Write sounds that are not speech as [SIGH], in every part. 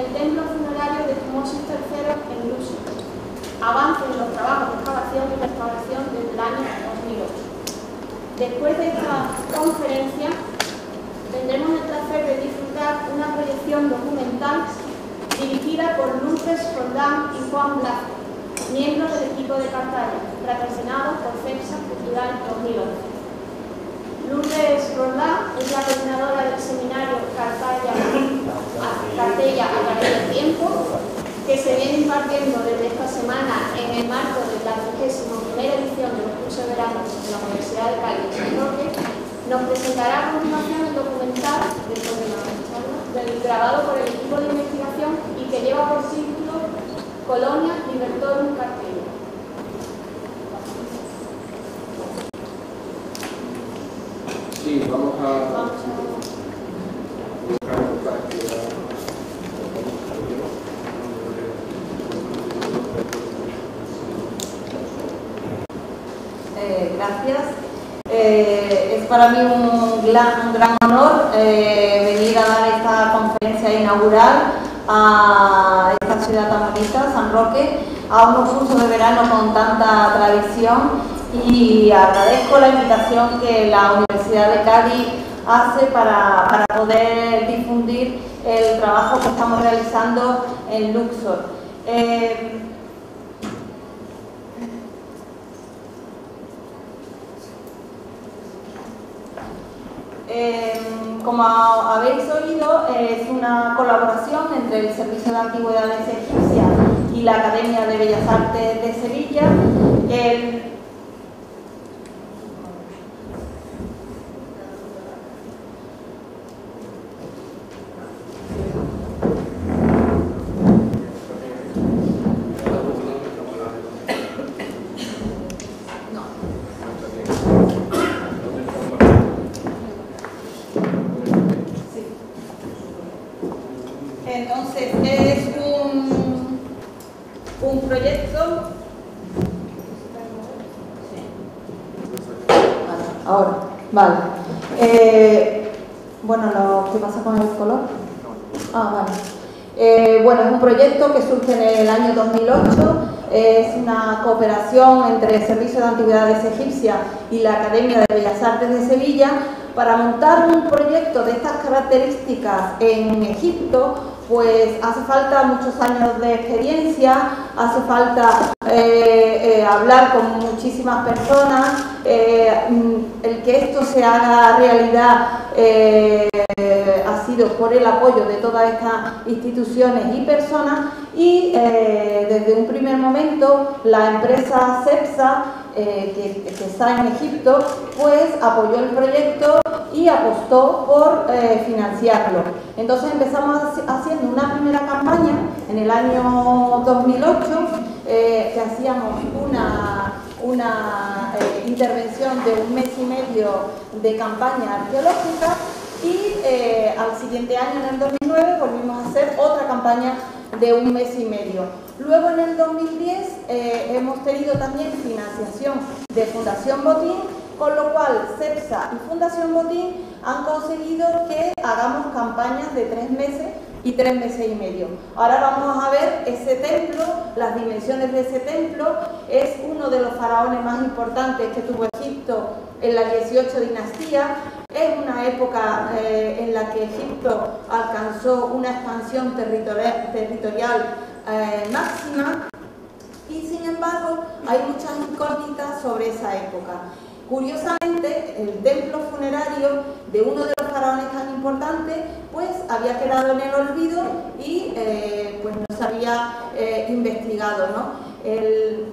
el templo funerario de Tumosis III en Luxemburgo. Avance en los trabajos de excavación y restauración desde el año 2008. Después de esta conferencia, tendremos el placer de disfrutar una proyección documental dirigida por Lourdes Roldán y Juan Blasco, miembros del equipo de Cartaya, patrocinado por FEPSA Cultural 2011. Lourdes Roldán es la coordinadora del seminario Cartella, Cartella a través del tiempo, que se viene impartiendo desde esta semana en el marco de la 21 edición de los cursos de verano de la Universidad de Cali Roque, nos presentará a continuación el documental del grabado por el equipo de investigación y que lleva por título Colonia Libertorum Cartella. Sí, vamos a... Vamos gracias. Eh, es para mí un gran, un gran honor eh, venir a dar esta conferencia inaugural a esta ciudad tan bonita, San Roque, a unos cursos de verano con tanta tradición y agradezco la invitación que la Universidad de Cádiz hace para, para poder difundir el trabajo que estamos realizando en Luxor. Eh, Eh, como habéis oído, es una colaboración entre el Servicio de Antigüedades Egipcias y la Academia de Bellas Artes de Sevilla Entonces, es un, un proyecto... Ahora, vale. Bueno, lo, ¿qué pasa con el color? Ah, vale. Eh, bueno, es un proyecto que surge en el año 2008, es una cooperación entre el Servicio de Antigüedades Egipcias y la Academia de Bellas Artes de Sevilla para montar un proyecto de estas características en Egipto pues hace falta muchos años de experiencia, hace falta eh, eh, hablar con muchísimas personas, mm, el que esto se haga realidad ha sido por el apoyo de todas estas instituciones y personas. Y desde un primer momento la empresa CEPSA que, que, está en Egipto, pues apoyó el proyecto y apostó por eh, financiarlo. Entonces empezamos haciendo una primera campaña en el año 2008, eh, que hacíamos una, una eh, intervención de un mes y medio de campaña arqueológica y al siguiente año, en el 2009, volvimos a hacer otra campaña de un mes y medio. Luego en el 2010 hemos tenido también financiación de Fundación Botín con lo cual CEPSA y Fundación Botín han conseguido que hagamos campañas de tres meses y tres meses y medio. Ahora vamos a ver ese templo, las dimensiones de ese templo. Es uno de los faraones más importantes que tuvo Egipto en la 18 dinastía. Es una época eh, en la que Egipto alcanzó una expansión territorial, eh, máxima y sin embargo hay muchas incógnitas sobre esa época. Curiosamente, el templo funerario de uno de los faraones tan importantes, pues había quedado en el olvido y eh, pues no se había eh, investigado. ¿no? El,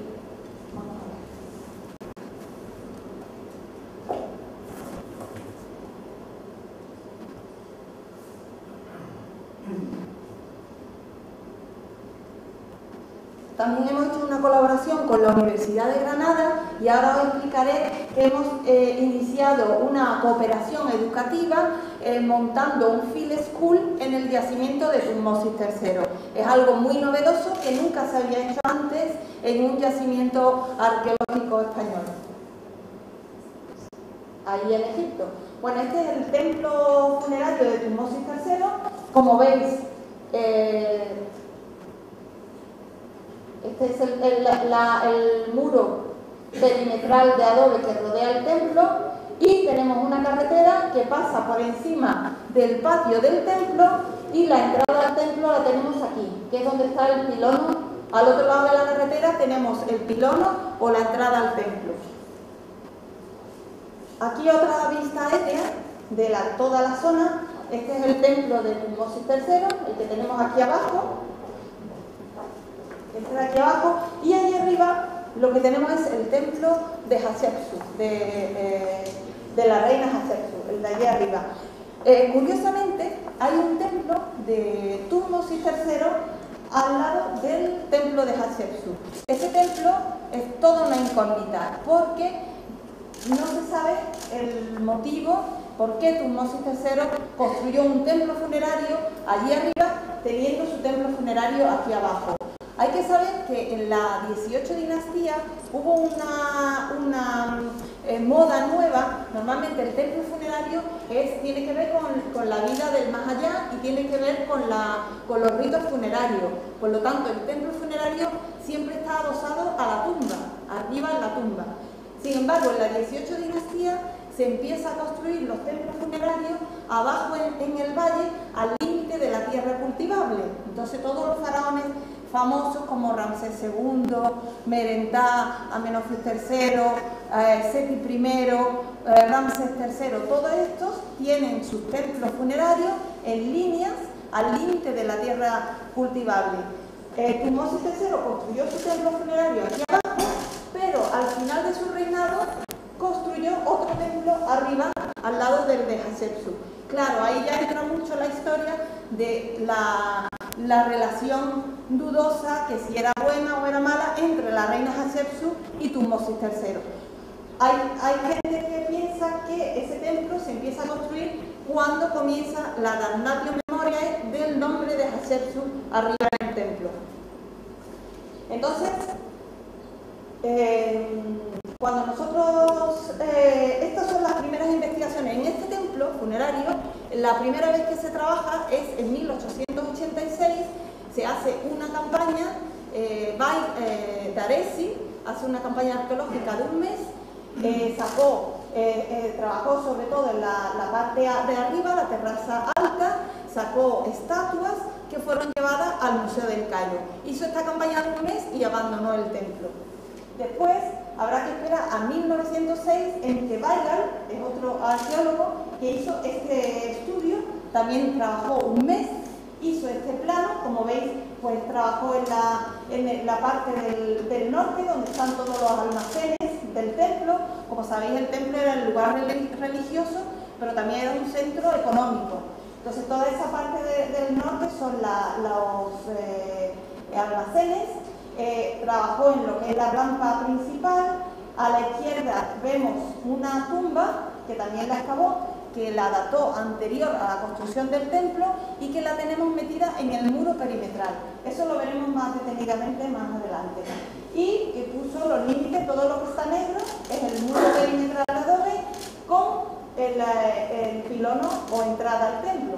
También hemos hecho una colaboración con la Universidad de Granada y ahora os explicaré que hemos eh, iniciado una cooperación educativa eh, montando un field school en el yacimiento de Tutmosis III. Es algo muy novedoso que nunca se había hecho antes en un yacimiento arqueológico español. Ahí en Egipto. Bueno, este es el templo funerario de Tutmosis III. Como veis, eh, este es el, muro perimetral de adobe que rodea el templo y tenemos una carretera que pasa por encima del patio del templo y la entrada al templo la tenemos aquí, que es donde está el pilono. Al otro lado de la carretera tenemos el pilono o la entrada al templo. Aquí otra vista aérea de toda la zona. Este es el templo de Tutmosis III, el que tenemos aquí abajo de aquí abajo, y ahí arriba lo que tenemos es el templo de Hatshepsut, de, la reina Hatshepsut, el de allí arriba. Eh, curiosamente, hay un templo de Tutmosis III al lado del templo de Hatshepsut. Ese templo es toda una incógnita, porque no se sabe el motivo por qué Tutmosis III construyó un templo funerario allí arriba, teniendo su templo funerario aquí abajo. Hay que saber que en la 18 dinastía hubo una, eh, moda nueva, normalmente el templo funerario tiene que ver con, la vida del más allá y tiene que ver con, los ritos funerarios. Por lo tanto, el templo funerario siempre está adosado a la tumba, arriba en la tumba. Sin embargo, en la 18 dinastía se empieza a construir los templos funerarios abajo en, en el valle al límite de la tierra cultivable. Entonces todos los faraones famosos como Ramsés II, Merentá, Amenofis III, eh, Seti I, eh, Ramsés III, todos estos tienen sus templos funerarios en líneas al límite de la tierra cultivable. Eh, Tutmosis III construyó su templo funerario aquí abajo, pero al final de su reinado construyó otro templo arriba, al lado del de Hatshepsut. Claro, ahí ya entra mucho la historia de la la relación dudosa, que si era buena o era mala, entre la reina Hatshepsut y Tutmosis III. Hay, hay, gente que piensa que ese templo se empieza a construir cuando comienza la damnatio memoria del nombre de Hatshepsut arriba en el templo. Entonces, eh, cuando nosotros, eh, estas son las primeras investigaciones en este templo funerario, la primera vez que se trabaja es en 1886, se hace una campaña, eh, eh Daresi hace una campaña arqueológica de un mes, eh, sacó, trabajó sobre todo en la, parte de arriba, la terraza alta, sacó estatuas que fueron llevadas al Museo del Cairo. Hizo esta campaña de un mes y abandonó el templo. Después habrá que esperar a 1906 en que Weigel, es otro arqueólogo, que hizo este estudio, también trabajó un mes, hizo este plano, como veis, pues trabajó en la, en la parte del, del norte, donde están todos los almacenes del templo. Como sabéis, el templo era el lugar religioso, pero también era un centro económico. Entonces, toda esa parte del norte son los eh, almacenes. Eh, trabajó en lo que es la rampa principal. A la izquierda vemos una tumba que también la excavó, que la dató anterior a la construcción del templo y que la tenemos metida en el muro perimetral. Eso lo veremos más detenidamente más adelante y que puso los límites, todo lo que está negro es el muro perimetral adobe con el, eh, el pilono o entrada al templo.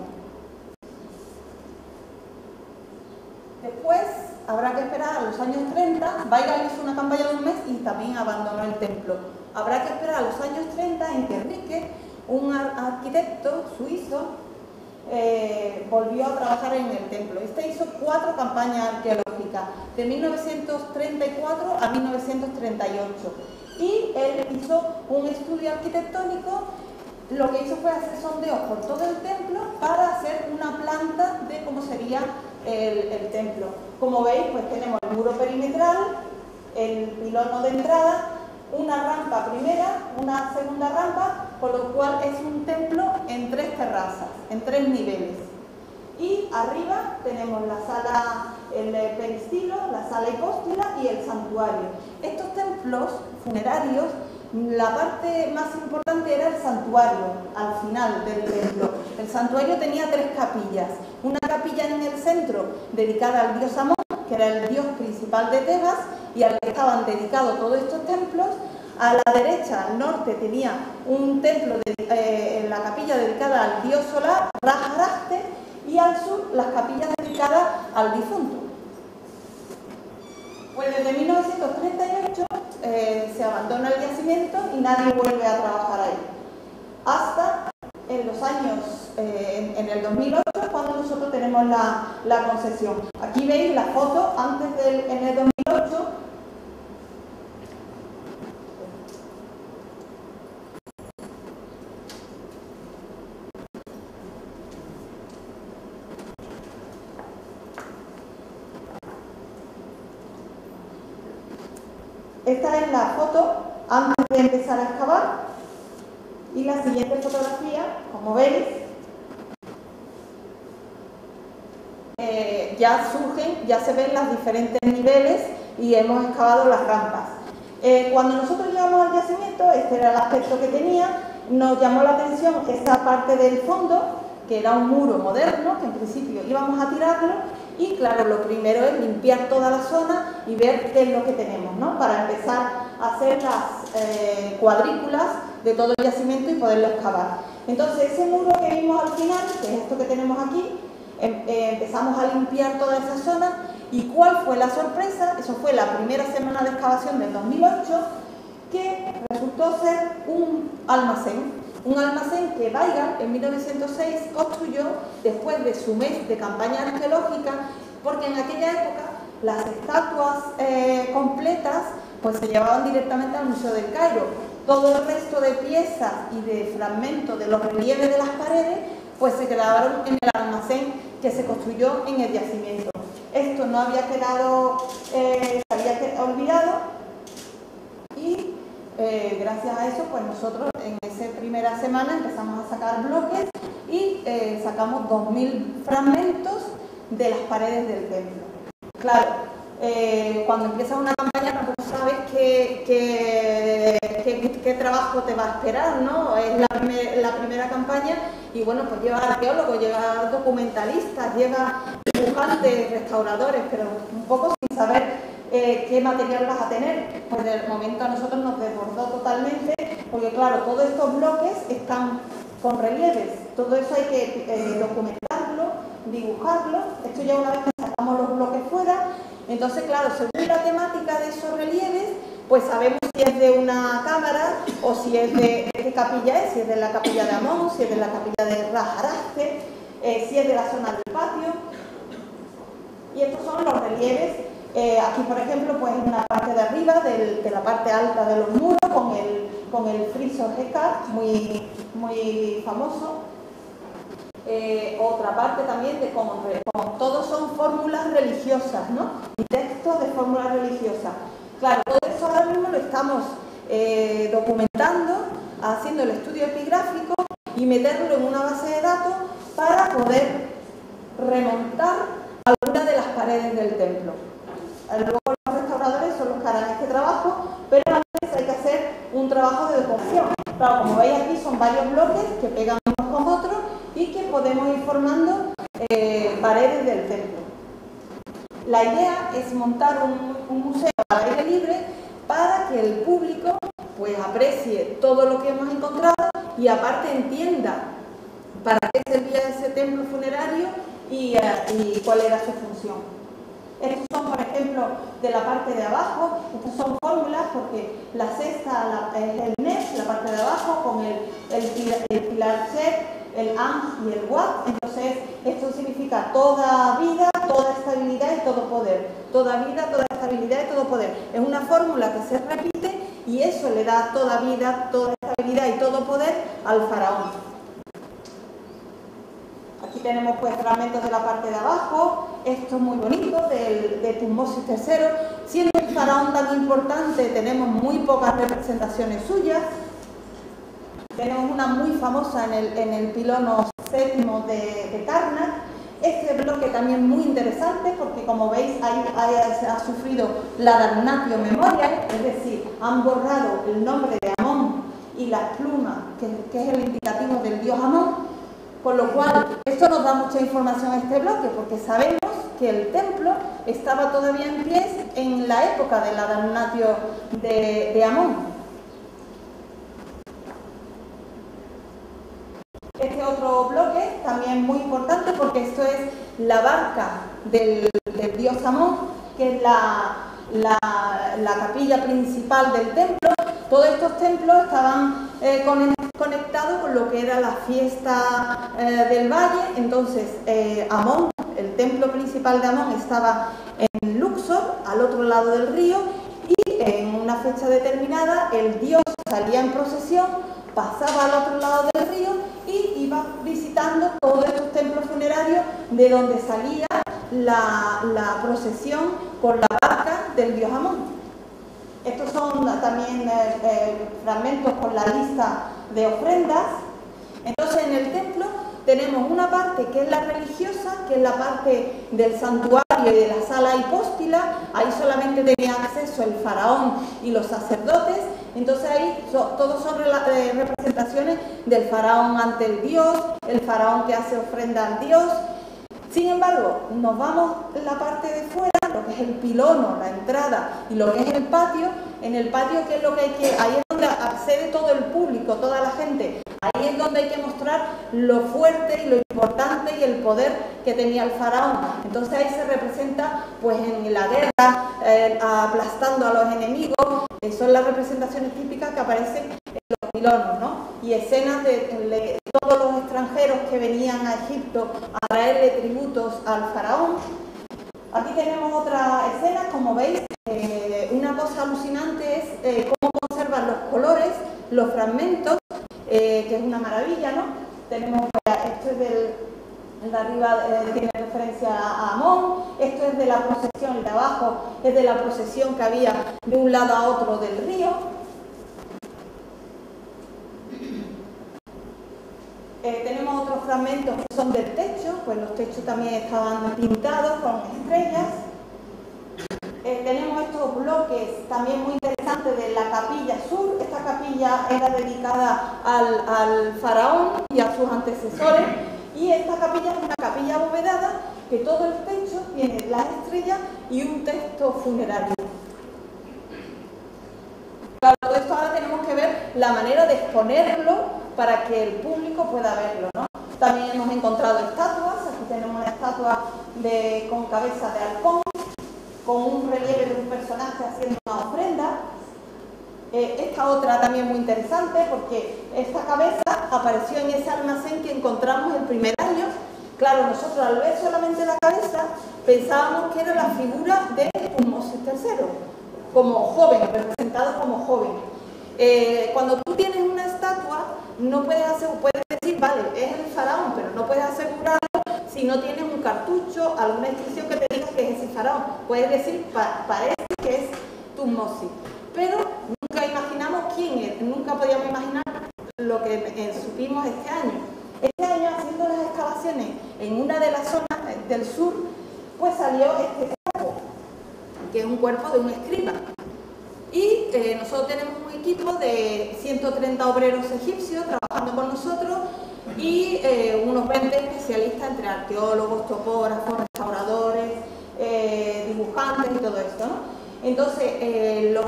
Después habrá que esperar a los años 30, Weigel hizo una campaña de un mes y también abandonó el templo. Habrá que esperar a los años 30 en que Enrique, un arquitecto suizo, eh, volvió a trabajar en el templo. Este hizo cuatro campañas arqueológicas, de 1934 a 1938. Y él hizo un estudio arquitectónico, lo que hizo fue hacer sondeos por todo el templo para hacer una planta de cómo sería el, templo. Como veis, pues tenemos el muro perimetral, el pilono de entrada, una rampa primera, una segunda rampa, por lo cual es un templo en tres terrazas, en tres niveles. Y arriba tenemos la sala, el peristilo, la sala hipóstila y el santuario. Estos templos funerarios, la parte más importante era el santuario, al final del templo. El santuario tenía tres capillas. Una capilla en el centro dedicada al dios Amón, que era el dios principal de Tebas, y al que estaban dedicados todos estos templos, a la derecha, al norte, tenía un templo eh, en la capilla dedicada al dios solar, Rajaraste, y al sur las capillas dedicadas al difunto. Pues desde 1938 eh, se abandona el yacimiento y nadie vuelve a trabajar ahí. Hasta en los años, eh, en el 2008, cuando nosotros tenemos la, la concesión. Aquí veis la foto antes del, en el 2008 Esta es la foto antes de empezar a excavar y la siguiente fotografía, como veis, eh, ya surgen, ya se ven los diferentes niveles y hemos excavado las rampas. Eh, cuando nosotros llegamos al yacimiento, este era el aspecto que tenía, nos llamó la atención esta parte del fondo, que era un muro moderno, que en principio íbamos a tirarlo, y claro, lo primero es limpiar toda la zona y ver qué es lo que tenemos, ¿no? Para empezar a hacer las eh, cuadrículas de todo el yacimiento y poderlo excavar. Entonces, ese muro que vimos al final, que es esto que tenemos aquí, em, eh, empezamos a limpiar toda esa zona. ¿Y cuál fue la sorpresa? Eso fue la primera semana de excavación del 2008, que resultó ser un almacén un almacén que Weigel en 1906 construyó después de su mes de campaña arqueológica, porque en aquella época las estatuas eh, completas pues se llevaban directamente al Museo del Cairo. Todo el resto de piezas y de fragmentos de los relieves de las paredes pues se quedaron en el almacén que se construyó en el yacimiento. Esto no había quedado, eh, se había olvidado y eh, gracias a eso, pues nosotros en esa primera semana empezamos a sacar bloques y eh, sacamos 2.000 fragmentos de las paredes del templo. Claro, eh, cuando empiezas una campaña tampoco sabes qué, qué, trabajo te va a esperar, ¿no? Es la, primera campaña y bueno, pues lleva arqueólogos, lleva documentalistas, lleva dibujantes, restauradores, pero un poco sin saber eh, qué material vas a tener. Pues de momento a nosotros nos desbordó totalmente, porque claro, todos estos bloques están con relieves, todo eso hay que eh, documentarlo, dibujarlo, esto ya una vez que sacamos los bloques fuera, entonces claro, según la temática de esos relieves, pues sabemos si es de una cámara o si es de, qué capilla es, si es de la capilla de Amón, si es de la capilla de Rajaraste, eh, si es de la zona del patio. Y estos son los relieves. Eh, aquí, por ejemplo, pues en la parte de arriba, de la parte alta de los muros, con el, friso GK, muy, muy famoso. Eh, otra parte también de cómo, todos son fórmulas religiosas, ¿no? Y textos de fórmulas religiosas. Claro, todo eso ahora mismo lo estamos eh, documentando, haciendo el estudio epigráfico y meterlo en una base de datos para poder remontar algunas de las paredes del templo. Luego los restauradores son los que harán este trabajo, pero antes hay que hacer un trabajo de documentación. Claro, como veis aquí son varios bloques que pegan unos con otros y que podemos ir formando eh, paredes del templo. La idea es montar un, museo al aire libre para que el público pues aprecie todo lo que hemos encontrado y aparte entienda para qué servía ese templo funerario y, eh, y cuál era su función. Estos son, por ejemplo, de la parte de abajo, estas son fórmulas porque la sexta es el NES, la parte de abajo, con el, el, pilar check, el AM y el WAP. Entonces, esto significa toda vida, toda estabilidad y todo poder. Toda vida, toda estabilidad y todo poder. Es una fórmula que se repite y eso le da toda vida, toda estabilidad y todo poder al faraón. Aquí tenemos pues fragmentos de la parte de abajo, esto es muy bonito, del, de Tutmosis III. Siendo un faraón tan importante, tenemos muy pocas representaciones suyas. Tenemos una muy famosa en el, en el pilono séptimo de, de. Este bloque también muy interesante porque como veis ahí, ha sufrido la damnatio memorial, es decir, han borrado el nombre de Amón y la pluma, que, que es el indicativo del dios Amón, con lo cual, esto nos da mucha información a este bloque, porque sabemos que el templo estaba todavía en pie en la época del damnatio de, de Amón. Este otro bloque también muy importante porque esto es la barca del, dios Amón, que es la, la, capilla principal del templo. Todos estos templos estaban eh, conectado con lo que era la fiesta eh, del valle. Entonces, eh, Amón, el templo principal de Amón, estaba en Luxor, al otro lado del río, y en una fecha determinada el dios salía en procesión, pasaba al otro lado del río y iba visitando todos estos templos funerarios de donde salía la, la procesión con la barca del dios Amón. Estos son también fragmentos con la lista de ofrendas. Entonces en el templo tenemos una parte que es la religiosa, que es la parte del santuario y de la sala hipóstila. Ahí solamente tenían acceso el faraón y los sacerdotes. Entonces ahí todos son eh, representaciones del faraón ante el dios, el faraón que hace ofrenda al dios. Sin embargo, nos vamos la parte de fuera lo que es el pilono, la entrada y lo que es el patio, en el patio que es lo que hay que, ahí es donde accede todo el público, toda la gente, ahí es donde hay que mostrar lo fuerte y lo importante y el poder que tenía el faraón. Entonces ahí se representa pues en la guerra, eh, aplastando a los enemigos, son las representaciones típicas que aparecen en los pilonos, ¿no? Y escenas de todos los extranjeros que venían a Egipto a traerle tributos al faraón Aquí tenemos otra escena, como veis, eh, una cosa alucinante es eh, cómo conservan los colores, los fragmentos, eh, que es una maravilla, ¿no? Tenemos, esto es del, de arriba tiene referencia a Amón, esto es de la procesión, el de abajo es de la procesión que había de un lado a otro del río, Eh, tenemos otros fragmentos que son del techo, pues los techos también estaban pintados con estrellas. Eh, tenemos estos bloques también muy interesantes de la capilla sur. Esta capilla era dedicada al, faraón y a sus antecesores. Y esta capilla es una capilla abovedada que todo el techo tiene las estrellas y un texto funerario. Claro, todo esto ahora tenemos que ver la manera de exponerlo para que el público pueda verlo. ¿no? También hemos encontrado estatuas, aquí tenemos una estatua con cabeza de halcón, con un relieve de un personaje haciendo una ofrenda. Eh, esta otra también muy interesante porque esta cabeza apareció en ese almacén que encontramos el primer año Claro, nosotros al ver solamente la cabeza pensábamos que era la figura de Tutmosis III, como joven, representado como joven. Eh, cuando tú tienes una estatua, no puedes, hacer, puedes decir, vale, es el faraón, pero no puedes asegurarlo si no tienes un cartucho, alguna inscripción que te diga que es ese faraón. Puedes decir, parece que es Tutmosis. Pero nunca imaginamos quién es, nunca podíamos imaginar lo que eh, supimos este año. Este año, haciendo las excavaciones en una de las zonas del sur, pues salió este cuerpo, que es un cuerpo de un escriba. Y eh, nosotros tenemos un equipo de 130 obreros egipcios trabajando con nosotros y eh, unos 20 especialistas entre arqueólogos, topógrafos, restauradores, dibujantes y todo esto. Entonces, los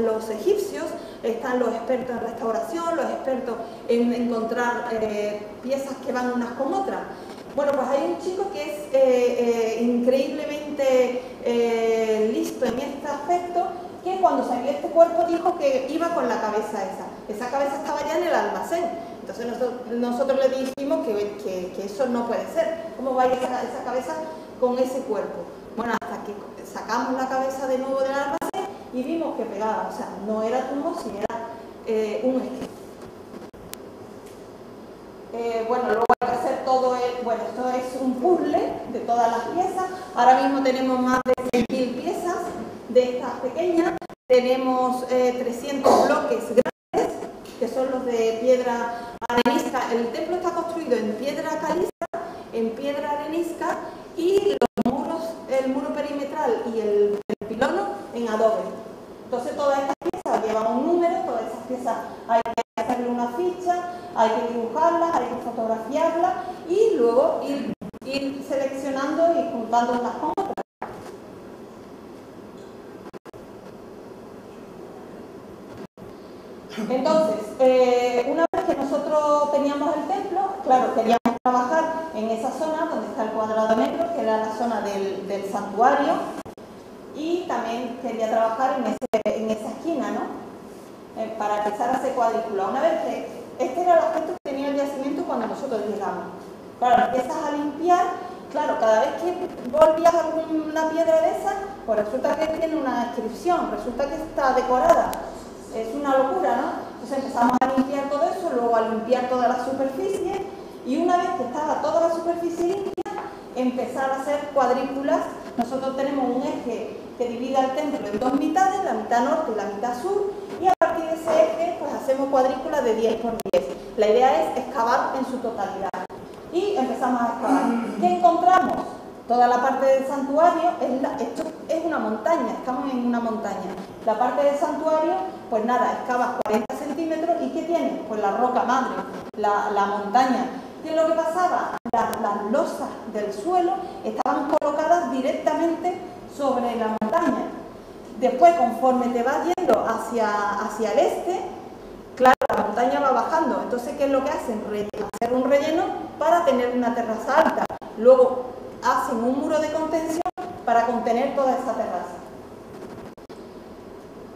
los egipcios, están los expertos en restauración, los expertos en encontrar eh, piezas que van unas con otras. Bueno, pues hay un chico que es eh, eh, increíblemente listo en este aspecto, que cuando salió este cuerpo dijo que iba con la cabeza esa. Esa cabeza estaba ya en el almacén. Entonces nosotros, le dijimos que, eso no puede ser. ¿Cómo va a ir esa, esa cabeza con ese cuerpo? Bueno, hasta que sacamos la cabeza de nuevo del almacén y vimos que pegaba, o sea, no era tumbo, sino era eh, un esquema. Eh, bueno, luego hay que hacer todo el, bueno, esto es un puzzle de todas las piezas, ahora mismo tenemos más de 6.000 piezas de estas pequeñas, tenemos 300 eh, bloques grandes, que son los de piedra arenisca, el templo está construido en piedra caliza, en piedra arenisca y los muros, el muro perimetral y el, el pilono en adobe. Entonces todas estas piezas llevan un número, todas estas piezas hay que hacerle una ficha, hay que dibujarlas, hay que fotografiarlas y luego ir, seleccionando y juntando unas con. Entonces, eh, una vez que nosotros teníamos el templo, claro, queríamos trabajar en esa zona donde está el cuadrado negro, que era la zona del, santuario, quería trabajar en, esa esquina, ¿no? Eh, para empezar a hacer cuadrícula. Una vez que este era el aspecto que tenía el yacimiento cuando nosotros llegamos. Claro, empiezas a limpiar, claro, cada vez que volvías a una piedra de esa, pues resulta que tiene una inscripción, resulta que está decorada. Es una locura, ¿no? Entonces empezamos a limpiar todo eso, luego a limpiar toda la superficie y una vez que estaba toda la superficie limpia, empezar a hacer cuadrículas. Nosotros tenemos un eje que divide el templo en dos mitades, la mitad norte y la mitad sur, y a partir de ese eje pues hacemos cuadrículas de 10 por 10. La idea es excavar en su totalidad. Y empezamos a excavar. ¿Qué encontramos? Toda la parte del santuario, es esto es una montaña, estamos en una montaña. La parte del santuario, pues nada, excavas 40 centímetros y ¿qué tiene? Pues la roca madre, la, la montaña. ¿Qué es lo que pasaba? Las losas del suelo estaban colocadas directamente sobre la montaña. Después, conforme te vas yendo hacia, hacia el este, claro, la montaña va bajando. Entonces, ¿qué es lo que hacen? hacer un relleno para tener una terraza alta. Luego hacen un muro de contención para contener toda esa terraza.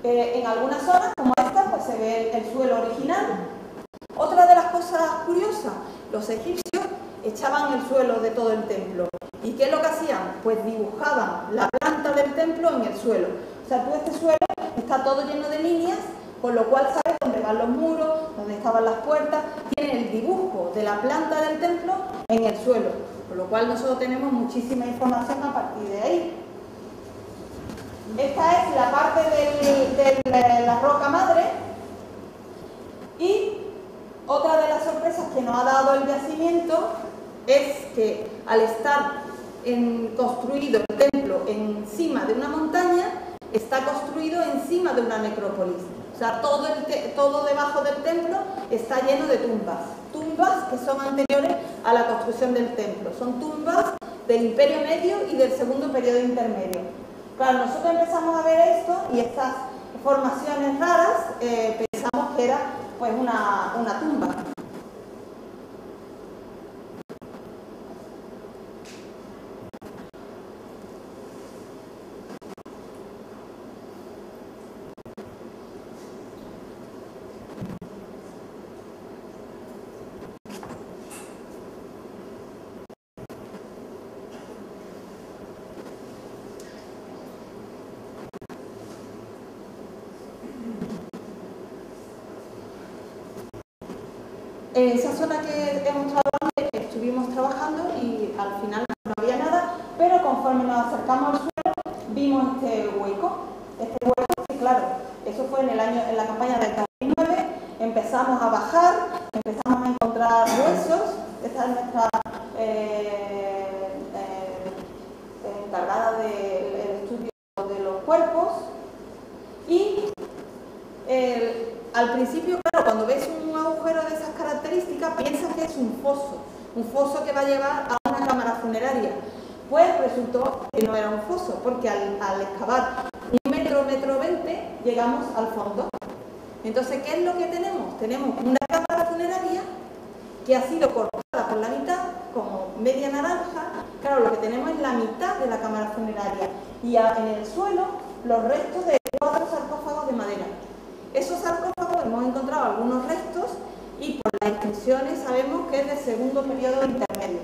Eh, en algunas zonas, como esta, pues se ve el, el suelo original. Otra de las cosas curiosas, los egipcios echaban el suelo de todo el templo. ¿Y qué es lo que hacían? Pues dibujaban la planta del templo en el suelo. O sea, tú este suelo está todo lleno de líneas, con lo cual sabes dónde van los muros, dónde estaban las puertas, tiene el dibujo de la planta del templo en el suelo, con lo cual nosotros tenemos muchísima información a partir de ahí. Esta es la parte de la roca madre y otra de las sorpresas que nos ha dado el yacimiento es que al estar construido el templo encima de una montaña, está construido encima de una necrópolis. O sea, todo, debajo del templo está lleno de tumbas. Tumbas que son anteriores a la construcción del templo. Son tumbas del Imperio Medio y del segundo periodo intermedio. Claro, nosotros empezamos a ver esto y estas formaciones raras eh, pensamos que era pues una tumba. Esa zona que hemos trabajado, estuvimos trabajando y al final no había nada, pero conforme nos acercamos al suelo vimos este hueco. Este hueco, sí, claro, eso fue en el año, en la campaña del 2009, empezamos a bajar, empezamos a encontrar huesos, esta es nuestra eh, eh, encargada del estudio de los cuerpos y al principio, claro, cuando ves un agujero de esas características, piensas que un foso, un foso que va a llevar a una cámara funeraria. Pues resultó que no era un foso, porque al, excavar un metro, metro veinte, llegamos al fondo. Entonces, ¿qué es lo que tenemos? Tenemos una cámara funeraria que ha sido cortada por la mitad, como media naranja. Claro, lo que tenemos es la mitad de la cámara funeraria. Y en el suelo, los restos de cuatro sarcófagos de madera. Esos sarcófagos hemos encontrado algunos restos y por las inscripciones sabemos que es del segundo periodo intermedio.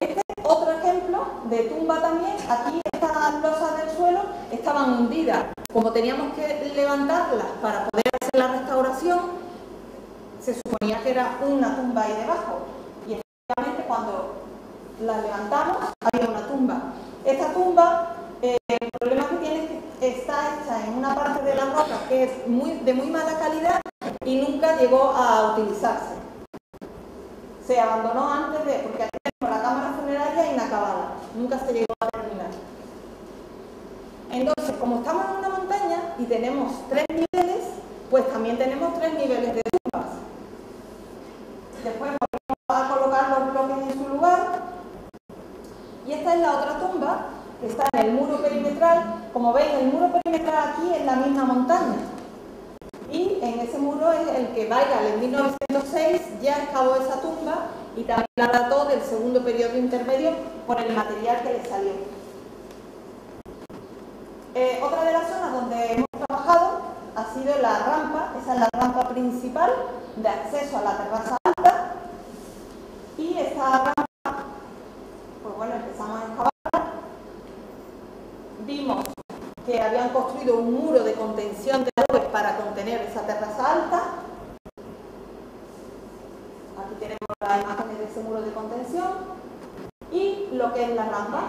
Este es otro ejemplo de tumba también. Aquí estas losas del suelo estaban hundidas. Como teníamos que levantarlas para poder hacer la restauración, se suponía que era una tumba ahí debajo. Y efectivamente cuando la levantamos había una tumba. Esta tumba eh, el problema que tiene es que está hecha en una parte de la roca que es muy, de muy mala calidad y nunca llegó a utilizarse. Se abandonó antes de, porque aquí tenemos la cámara funeraria inacabada, nunca se llegó a terminar. Entonces, como estamos en una montaña y tenemos tres niveles, pues también tenemos tres niveles de tumbas. Después volvemos a colocar los bloques en su lugar. Y esta es la otra tumba está en el muro perimetral. Como veis, el muro perimetral aquí es la misma montaña. Y en ese muro es el que Weigel en 1906 ya excavó esa tumba y también la dató del segundo periodo intermedio por el material que le salió. Eh, otra de las zonas donde hemos trabajado ha sido la rampa, esa es la rampa principal de acceso a la terraza alta y esta rampa, pues bueno, empezamos a excavar vimos que habían construido un muro de contención de para contener esa terraza alta. Aquí tenemos la imagen de muro de contención y lo que es la rampa.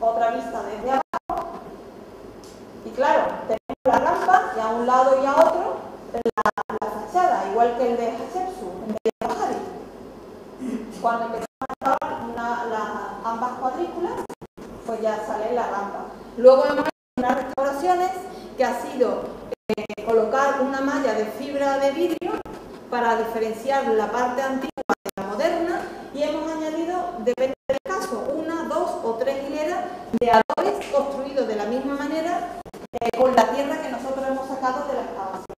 Otra vista desde abajo. Y claro, tenemos la rampa y a un lado y a otro la, fachada, igual que el de Hatshepsut, en de Cuando empezamos a trabajar ambas cuadrículas, pues ya sale la rampa. Luego hemos hecho unas restauraciones que ha sido eh, colocar una malla de fibra de vidrio para diferenciar la parte antigua de la moderna y hemos añadido, depende del caso, una, dos o tres hileras de adobes construidos de la misma manera eh, con la tierra que nosotros hemos sacado de la excavación.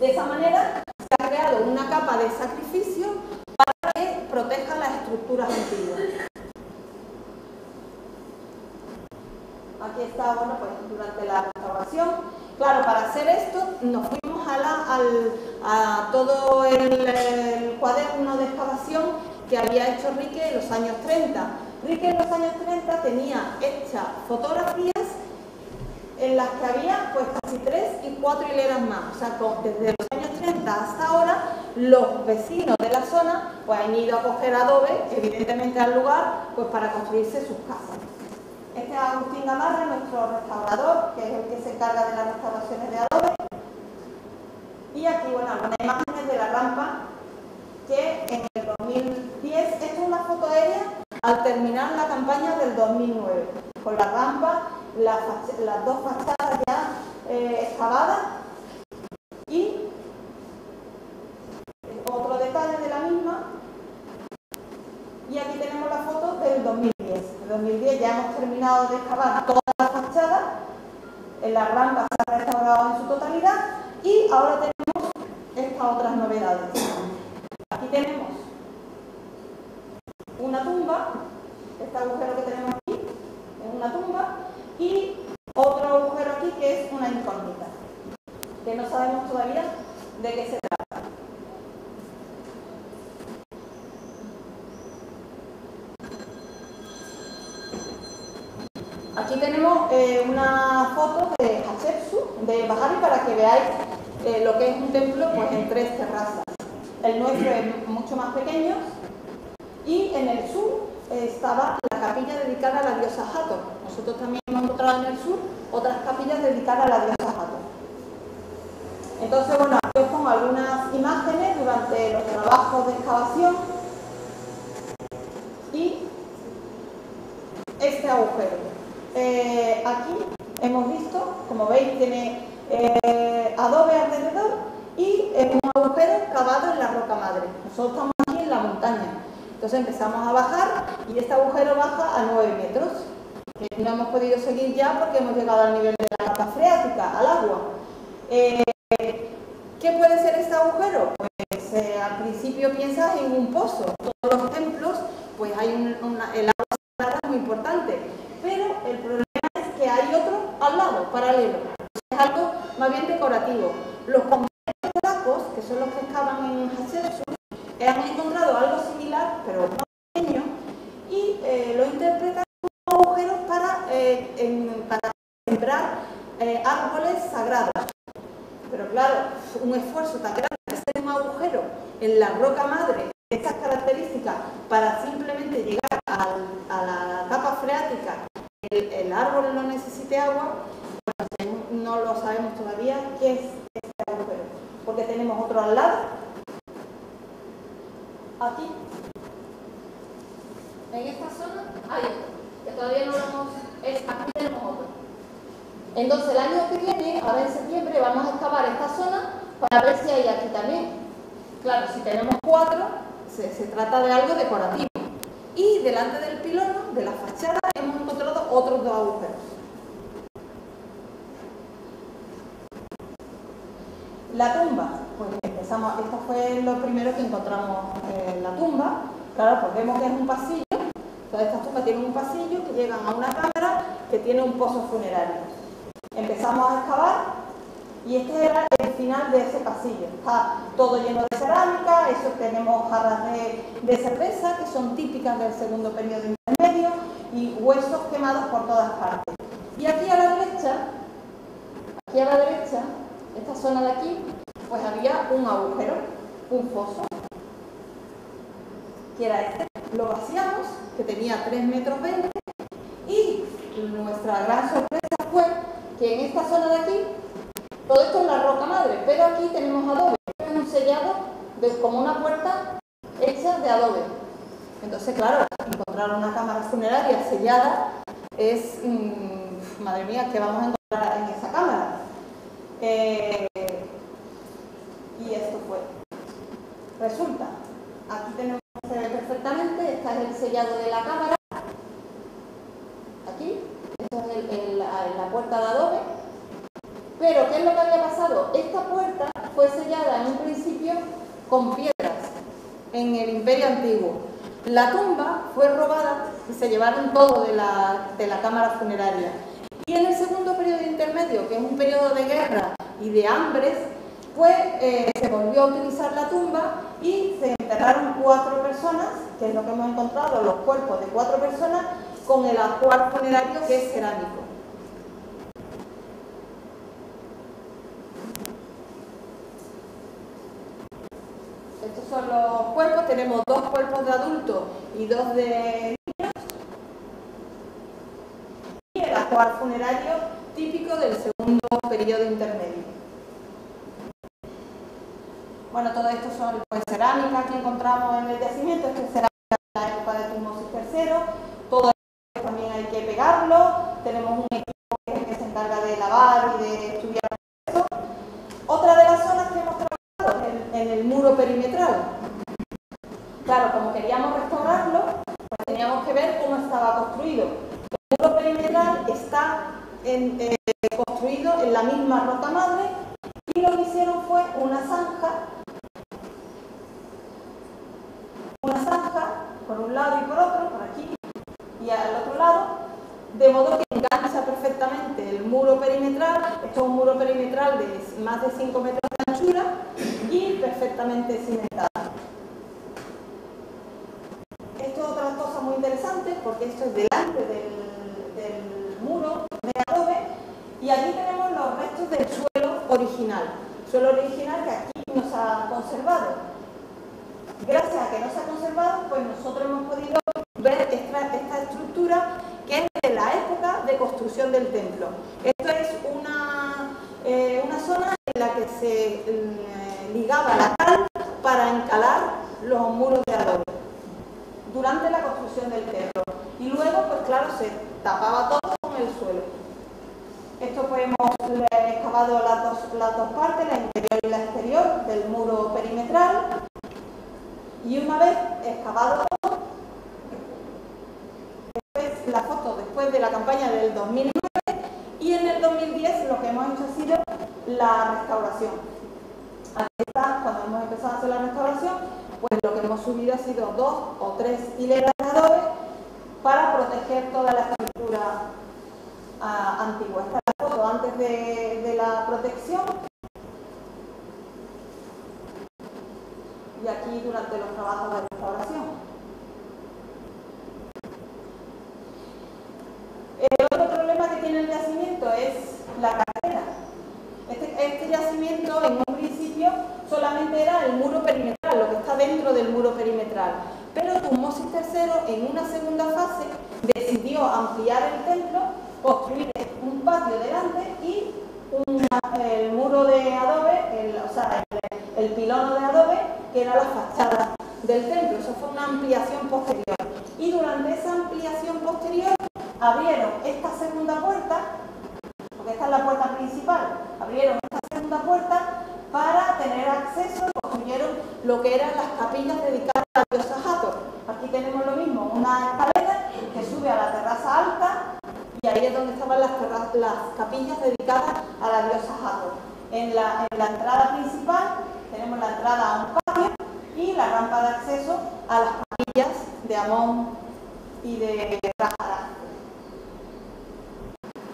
De esa manera se ha creado una capa de sacrificio para que proteja las estructuras antiguas. aquí está, bueno, pues durante la restauración. Claro, para hacer esto nos fuimos a, la, a todo el, cuaderno de excavación que había hecho Rique en los años 30. Rique en los años 30 tenía hechas fotografías en las que había pues casi tres y cuatro hileras más. O sea, desde los años 30 hasta ahora, los vecinos de la zona pues han ido a coger adobe, evidentemente al lugar, pues para construirse sus casas. Este es Agustín Gamarra, nuestro restaurador, que es el que se encarga de las restauraciones de adobe. Y aquí, bueno, algunas imágenes de la rampa que en el 2010, esta es una foto aérea al terminar la campaña del 2009, con la rampa, las, dos fachadas ya eh, excavadas y otro detalle de la misma. Y aquí tenemos la foto del 2010. En 2010 ya hemos terminado de excavar toda la fachada, la rampa se ha restaurado en su totalidad y ahora tenemos estas otras novedades. Aquí tenemos una tumba, este agujero que tenemos aquí es una tumba y otro agujero aquí que es una incógnita, que no sabemos todavía de qué se trata. Aquí tenemos eh, una foto de Hatshepsut, de Bahari, para que veáis eh, lo que es un templo pues en tres terrazas. El nuestro es mucho más pequeño y en el sur estaba la capilla dedicada a la diosa Hathor. Nosotros también hemos encontrado en el sur otras capillas dedicadas a la diosa Hathor. Entonces, bueno, aquí os pongo algunas imágenes durante los trabajos de excavación y este agujero. Eh, aquí hemos visto, como veis, tiene eh, adobe alrededor y es un agujero cavado en la roca madre. Nosotros estamos aquí en la montaña. Entonces empezamos a bajar y este agujero baja a 9 metros. no hemos podido seguir ya porque hemos llegado al nivel de la capa freática, al agua. Eh, ¿Qué puede ser este agujero? Pues eh, al principio piensas en un pozo. Todos los templos, pues hay una, el agua salada muy importante. Pero el problema es que hay otro al lado, paralelo. Es algo más bien decorativo. Los que son los que excavan en Hatshepsut, han encontrado algo similar, pero más pequeño, y eh, lo interpretan como agujeros para, eh, para sembrar eh, árboles sagrados. Pero claro, un esfuerzo tan grande de hacer un agujero en la roca madre estas características para simplemente llegar a la capa freática, el, el árbol no necesite agua, pues no lo sabemos todavía qué es este agujero porque tenemos otro al lado. Aquí. En esta zona hay otro, que todavía no lo hemos... aquí tenemos otro. Entonces el año que viene, ahora en septiembre, vamos a excavar esta para ver si hay aquí también. Claro, si tenemos cuatro, se, se trata de algo decorativo. Y delante del pilono, de la fachada, hemos encontrado otros dos agujeros. La tumba, pues empezamos, esto fue lo primero que encontramos en la tumba. Claro, pues vemos que es un pasillo. Todas estas tumbas tienen un pasillo que llegan a una cámara que tiene un pozo funerario. Empezamos a excavar y este era el final de ese pasillo. Está todo lleno de cerámica, eso tenemos jarras de, de cerveza que son típicas del segundo periodo intermedio y huesos quemados por todas partes. Y aquí a la derecha, aquí a la derecha, esta zona de aquí, pues había un agujero, un foso, que era este. Lo vaciamos, que tenía 3 metros 20, y nuestra gran sorpresa fue que en esta zona de aquí, todo esto es la roca madre, pero aquí tenemos adobe, un sellado de, como una puerta hecha de adobe. Entonces, claro, encontrar una cámara funeraria sellada es, mm, madre mía, que vamos a encontrar en esa cámara. Eh, y esto fue. Resulta, aquí tenemos se ve perfectamente, este es el sellado de la cámara, aquí, esto es la puerta de adobe, pero ¿qué es lo que había pasado? Esta puerta fue sellada en un principio con piedras en el imperio antiguo. La tumba fue robada y se llevaron todo de la, de la cámara funeraria. Y en el segundo periodo intermedio, que es un periodo de guerra y de hambres, pues eh, se volvió a utilizar la tumba y se enterraron cuatro personas, que es lo que hemos encontrado, los cuerpos de cuatro personas, con el actual funerario que es cerámico. Estos son los cuerpos, tenemos dos cuerpos de adultos y dos de actual funerario típico del segundo periodo intermedio. Bueno, todo esto son pues, cerámica que encontramos en el yacimiento, esto es cerámica de la época de Tutmosis III, todo esto también hay que pegarlo, tenemos un equipo que se encarga de lavar y de estudiar esto. Otra de las zonas que hemos trabajado es en el muro perimetral. Claro, como queríamos restaurarlo, pues teníamos que ver cómo estaba construido el muro perimetral está eh, construido en la misma roca madre y lo que hicieron fue una zanja, una zanja por un lado y por otro, por aquí y al otro lado, de modo que engancha perfectamente el muro perimetral, esto es un muro perimetral de más de 5 metros de anchura y perfectamente cimentado. Esto es otra cosa muy interesante porque esto es delante del muro de adobe y aquí tenemos los restos del suelo original. suelo original que aquí no se ha conservado. Gracias a que no se ha conservado, pues nosotros hemos podido ver esta, estructura que es de la época de construcción del templo. Esto es una, eh, una zona en la que se mm, ligaba la cal para encalar los muros de adobe durante la construcción del templo. Y luego, pues claro, se tapaba todo con el suelo. Esto pues hemos excavado las dos, las dos partes, la interior y la exterior del muro perimetral. Y una vez excavado todo, después, la foto después de la campaña del 2009 y en el 2010 lo que hemos hecho ha sido la restauración. Aquí está, cuando hemos empezado a hacer la restauración, pues lo que hemos subido ha sido dos o tres hileras de adobe para proteger toda la estructura ah, antigua. Esta es la foto antes de, de la protección y aquí durante los trabajos de restauración. El otro problema que tiene el yacimiento es la carretera. Este, este, yacimiento en un principio era el muro perimetral, lo que está dentro del muro perimetral. Pero Tutmosis III en una segunda fase decidió ampliar el templo, construir un patio delante y el muro de adobe, el, o sea, el, el de adobe que era la fachada del templo. Eso fue una ampliación posterior. Y durante esa ampliación posterior abrieron esta segunda puerta, porque esta es la puerta principal, abrieron esta segunda puerta para tener acceso y construyeron lo que eran las capillas dedicadas a la diosa Hathor. Aquí tenemos lo mismo, una escalera que sube a la terraza alta y ahí es donde estaban las, las capillas dedicadas a la diosa Hathor. En la, en la entrada principal tenemos la entrada a un patio y la rampa de acceso a las capillas de Amón y de Rajara.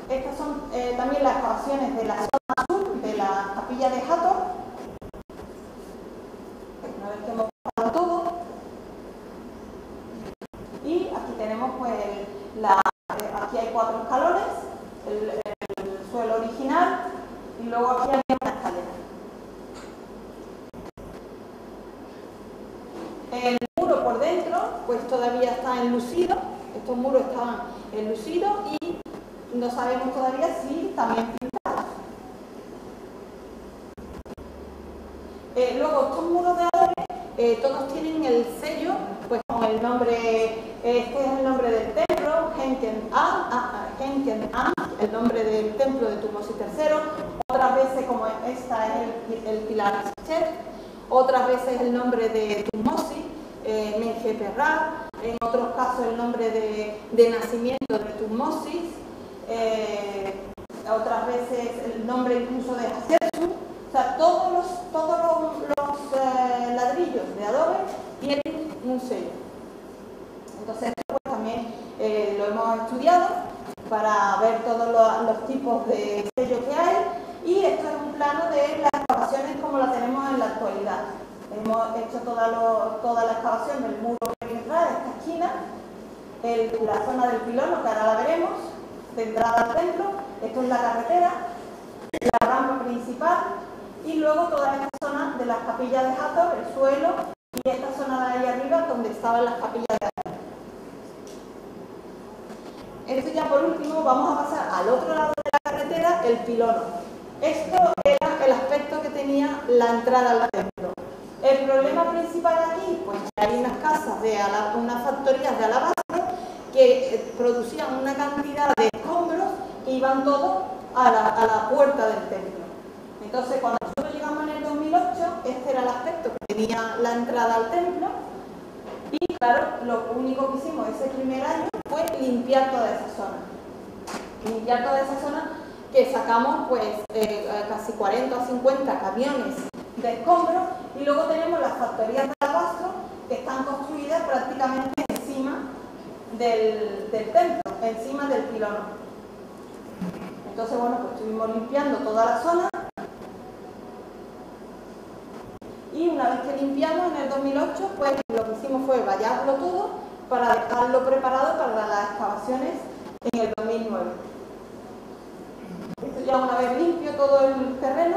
Estas son eh, también las excavaciones de la zona sur de la capilla de Hathor. Una vez que hemos pasado todo. Y aquí tenemos pues la, eh, aquí hay cuatro escalones, el, el suelo original y luego aquí hay una escalera. El muro por dentro, pues todavía está enlucido, estos muros estaban enlucidos y no sabemos todavía si están bien pintados. Eh, luego, estos muros de adobe, eh, todos tienen el sello, pues con el nombre, este es el nombre del templo, Henken An, el nombre del templo de Tutmosis III, otras veces como esta es el, pilar otras veces el nombre de Tutmosis, eh, Menjeperra, en otros casos el nombre de, nacimiento de Tutmosis, eh, otras veces el nombre incluso de Hatshepsut. O sea, todos los, todos los, eh, ladrillos de adobe tienen un sello. Entonces, esto pues, también eh, lo hemos estudiado para ver todos los, tipos de sellos que hay y esto es un plano de las excavaciones como la tenemos en la actualidad. Hemos hecho toda, toda la excavación del muro perimetral, esta esquina, la zona del pilono, que ahora la veremos, de entrada al templo, esto es la carretera, la rampa principal y luego toda esta zona de las capillas de Hathor, el suelo y esta zona de ahí arriba donde estaban las capillas de Hathor. Esto ya por último vamos a pasar al otro lado de la carretera, el pilono. Esto era el aspecto que tenía la entrada al templo. El problema principal aquí, pues que hay unas casas, de unas factorías de alabastro que eh, producían una cantidad de escombros que iban todos a la, puerta del templo. Entonces, cuando nosotros llegamos en el 2008, este era el aspecto que tenía la entrada al templo. Y claro, lo único que hicimos ese primer año fue limpiar toda esa zona. Limpiar toda esa zona que sacamos pues eh, casi 40 o 50 camiones de escombros y luego tenemos las factorías de alabastro que están construidas prácticamente encima del, templo, encima del pilón. Entonces, bueno, pues estuvimos limpiando toda la zona y una vez que limpiamos en el 2008, pues lo que hicimos fue vallarlo todo para dejarlo preparado para las excavaciones en el 2009. Una vez limpio todo el terreno,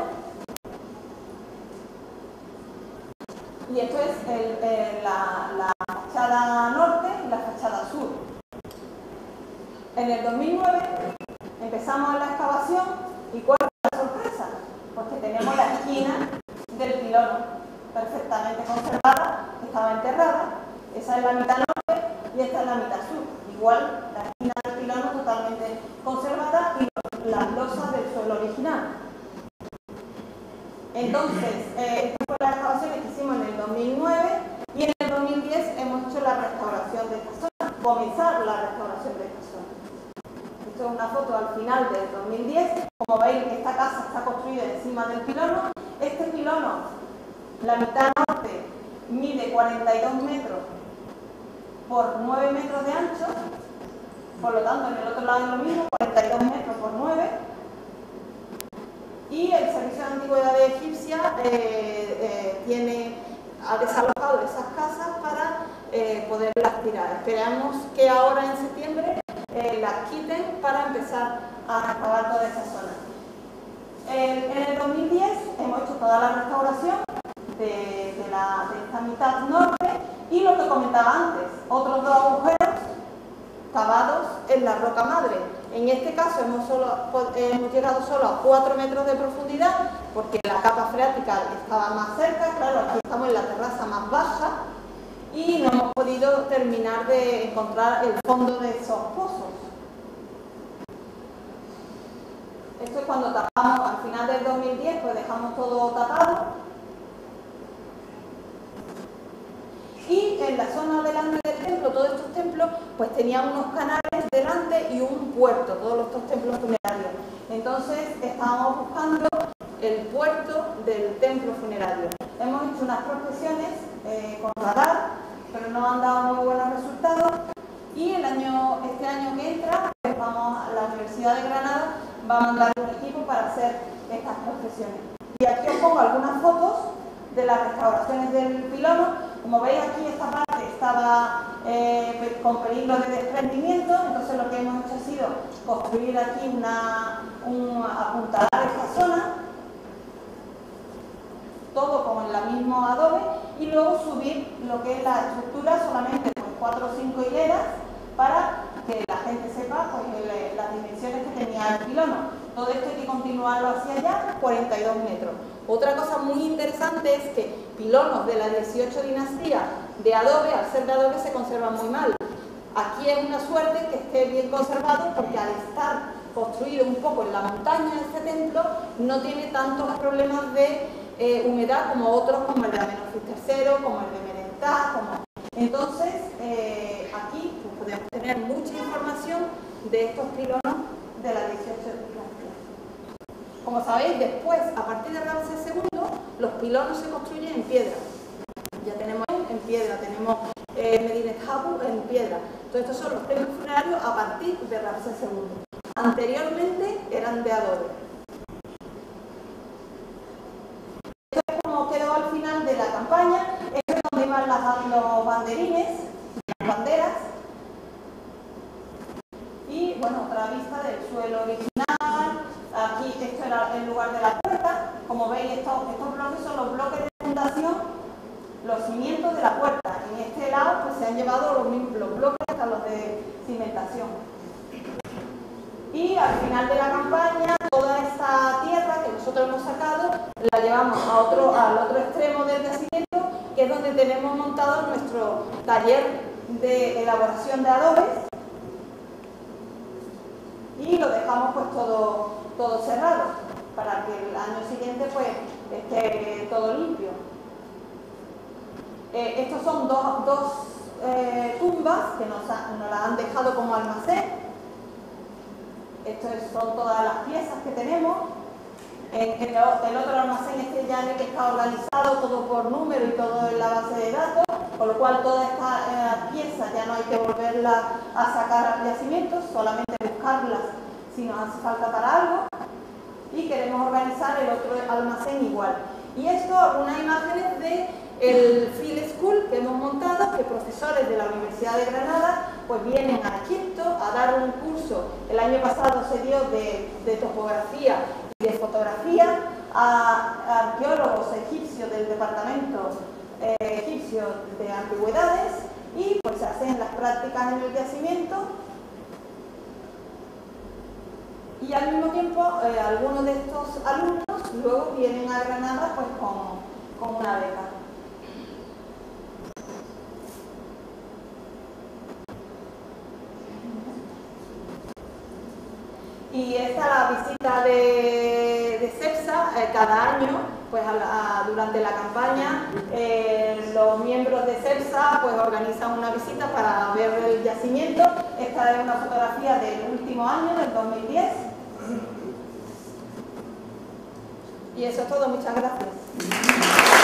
Y esto es la, la fachada norte y la fachada sur. En el 2009 empezamos la excavación y ¿cuál fue la sorpresa? Porque tenemos la esquina del pilono perfectamente conservada, estaba enterrada. Esa es la mitad norte y esta es la mitad sur. Igual la esquina del pilono totalmente conservada y las losas del suelo original. Entonces, eh, fueron las excavaciones que hicimos en el 2009 y en el 2010 hemos hecho la restauración de esta zona, comenzar la restauración de esta zona. Esto es una foto al final del 2010. Como veis, esta casa está construida encima del pilono. Este pilono, la mitad norte, mide 42 metros por 9 metros de ancho. Por lo tanto, en el otro lado es lo mismo, 42 metros por 9 y el Servicio de Antigüedad Egipcia eh, eh, tiene, ha desalojado esas casas para eh, poderlas tirar. Esperamos que ahora en septiembre las quiten para empezar a acabar toda esa zona. En, el 2010 hemos hecho toda la restauración de, de, de esta mitad norte y lo que comentaba antes, otros dos agujeros cavados en la roca madre en este caso hemos, llegado solo a 4 metros de profundidad porque la capa freática estaba más cerca, claro, aquí estamos en la terraza más baja y no hemos podido terminar de encontrar el fondo de esos pozos. Esto es cuando tapamos, al final del 2010, pues dejamos todo tapado Y en la zona delante del templo, todos estos templos, pues tenían unos canales delante y un puerto, todos estos templos funerarios. Entonces estábamos buscando el puerto del templo funerario. Hemos hecho unas prospecciones eh, con radar, pero no han dado muy buenos resultados. Y el año, este año que entra, pues vamos a la Universidad de Granada, va a mandar un equipo para hacer estas prospecciones. Y aquí os pongo algunas fotos de las restauraciones del pilono como veis aquí esta parte estaba eh, con peligro de desprendimiento, entonces lo que hemos hecho ha sido construir aquí una, un apuntalar esta zona, todo con el mismo adobe, y luego subir lo que es la estructura solamente con cuatro o cinco hileras para que la gente sepa pues, las dimensiones que tenía el pilono. Todo esto hay que continuarlo hacia allá, 42 metros. Otra cosa muy interesante es que pilonos de la 18 dinastía de adobe, al ser de adobe, se conservan muy mal. Aquí es una suerte que esté bien conservado porque al estar construido un poco en la montaña este templo, no tiene tantos problemas de eh, humedad como otros, como el de Amenofis III, como el de Merentá. Entonces, eh, aquí pues, podemos tener mucha información de estos pilonos de la 18 dinastía. Como sabéis, después, a partir de Ramsés II, los pilonos se construyen en piedra. Ya tenemos en piedra, tenemos eh, Medinet Habu en piedra. Entonces, estos son los templos funerarios a partir de Ramsés II. Anteriormente eran de adobe. Esto es como quedó al final de la campaña. Esto es donde iban los banderines, las banderas. Y bueno, otra vista del suelo original, Aquí esto era el lugar de la puerta. Como veis, estos, bloques son los bloques de fundación, los cimientos de la puerta. En este lado pues, se han llevado los, los bloques hasta los de cimentación. Y al final de la campaña, toda esta tierra que nosotros hemos sacado, la llevamos al otro extremo del yacimiento, que es donde tenemos montado nuestro taller de elaboración de adobes. Y lo dejamos pues todo cerrado, para que el año siguiente pues esté todo limpio. Eh, estos son dos, eh, tumbas que nos, nos, las han dejado como almacén. Estos son todas las piezas que tenemos. En, el, otro almacén este ya que está organizado todo por número y todo en la base de datos, con lo cual todas estas eh, piezas ya no hay que volverlas a sacar al yacimiento, solamente buscarlas si nos hace falta para algo y queremos organizar el otro almacén igual. Y esto, algunas imágenes de el Field School que hemos montado, que profesores de la Universidad de Granada pues vienen a Egipto a dar un curso, el año pasado se dio de, topografía y de fotografía a arqueólogos egipcios del departamento eh, egipcios de antigüedades y pues hacen las prácticas en el yacimiento y al mismo tiempo eh, algunos de estos alumnos luego vienen a Granada pues con, con una beca. Y esta la visita de, de CEPSA eh, cada año, pues durante la campaña, eh, los miembros de CEPSA pues organizan una visita para ver el yacimiento. Esta es una fotografía del último año, del 2010. Y eso es todo, muchas gracias.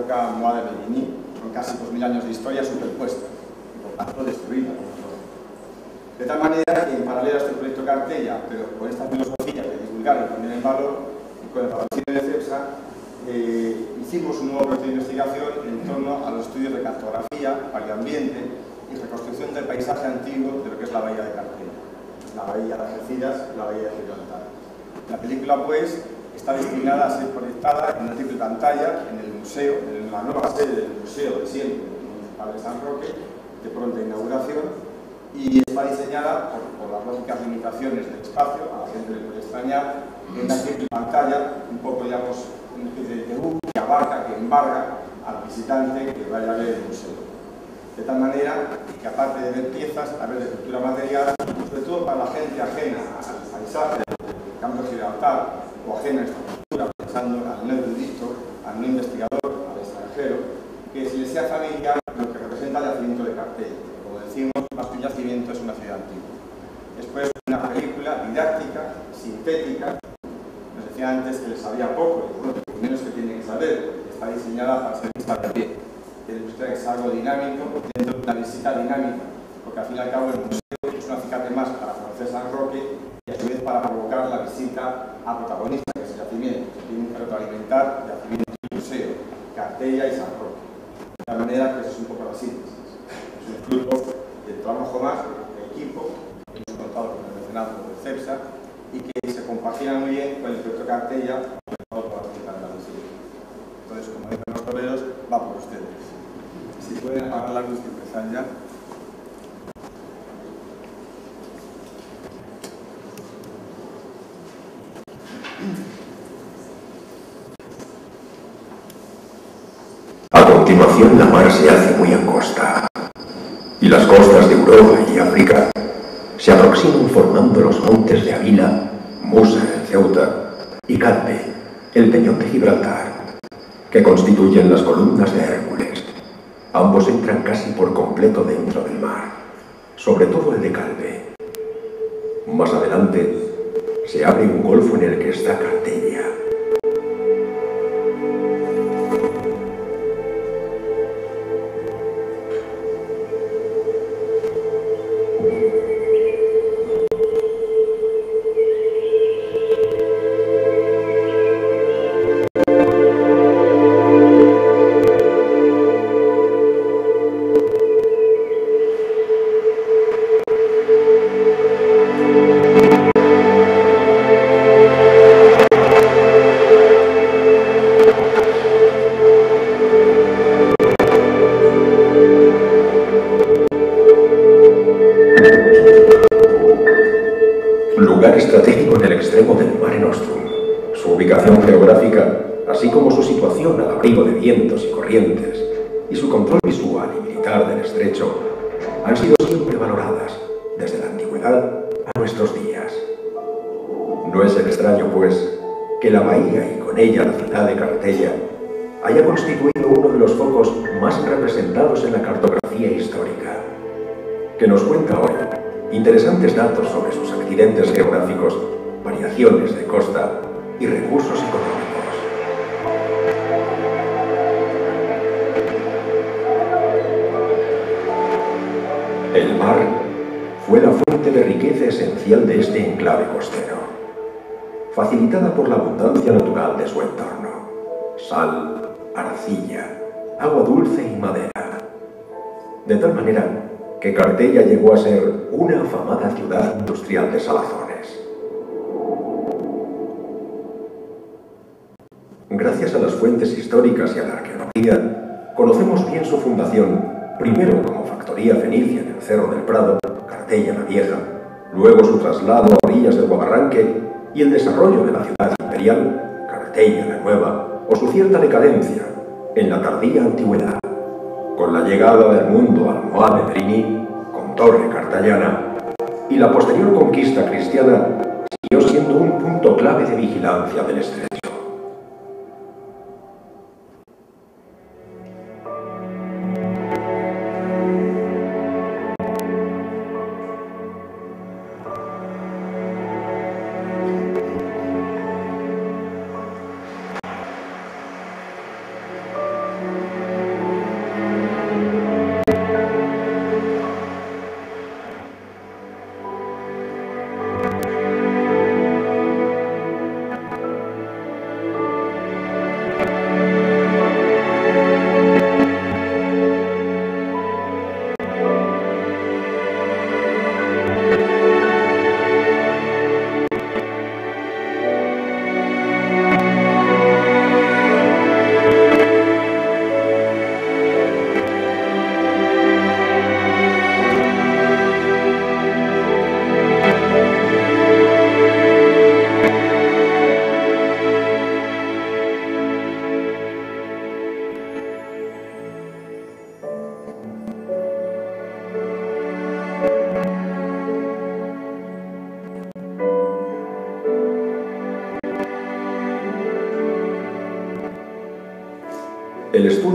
época almohade Bellini, con casi 2.000 años de historia superpuesta, y por tanto destruida. De tal manera que en paralelo a este proyecto Cartella, pero con esta filosofía de divulgar y poner en valor, y con el patrocinio de CEPSA, eh, hicimos un nuevo proyecto de investigación en torno a los estudios de cartografía, paleoambiente y reconstrucción del paisaje antiguo de lo que es la bahía de Cartella, la bahía de Algeciras, la bahía de Gibraltar. La película, pues, está destinada a ser proyectada en una triple pantalla en el museo, en la nueva sede del museo de siempre, municipal de San Roque, de pronta inauguración, y está diseñada por, las lógicas limitaciones del espacio, a la gente le puede extrañar, en la triple pantalla, un poco, digamos, pues, una especie de TV que abarca, que embarga al visitante que vaya a ver el museo. De tal manera que aparte de ver piezas, a ver de cultura material, sobre todo para la gente ajena al paisaje campo occidental o ajena a esta cultura, pensando al erudito, al no investigador, al extranjero, que si les sea familiar lo que representa el yacimiento de Cartell. Como decimos, más que un yacimiento es una ciudad antigua. Después una película didáctica, sintética, les decía antes que les sabía poco, y bueno, lo menos que tienen que saber, está diseñada para ser vista también. que ustedes algo dinámico dentro de una visita dinámica porque al fin y al cabo el museo es una acicate más para conocer San Roque y a su vez para provocar la visita a protagonistas que es el yacimiento, que tiene un reto alimentar, yacimiento y museo, cartella y San Roque. De tal manera que eso es un poco la síntesis. Es un fruto del trabajo más del equipo, que hemos contado con el mencionado de CEPSA, y que se compagina muy bien con el proyecto cartella con el proyecto de Andalucía. Entonces, como dicen los toreros, va por ustedes. Si pueden apagar las luces que están ya. Mar se hace muy angosta y las costas de Europa y África se aproximan formando los montes de Avila, Musa Ceuta y Calpe, el peñón de Gibraltar, que constituyen las columnas de Hércules. Ambos entran casi por completo dentro del mar, sobre todo el de Calpe. Más adelante se abre un golfo en el que está Cartella. Con la llegada del mundo al de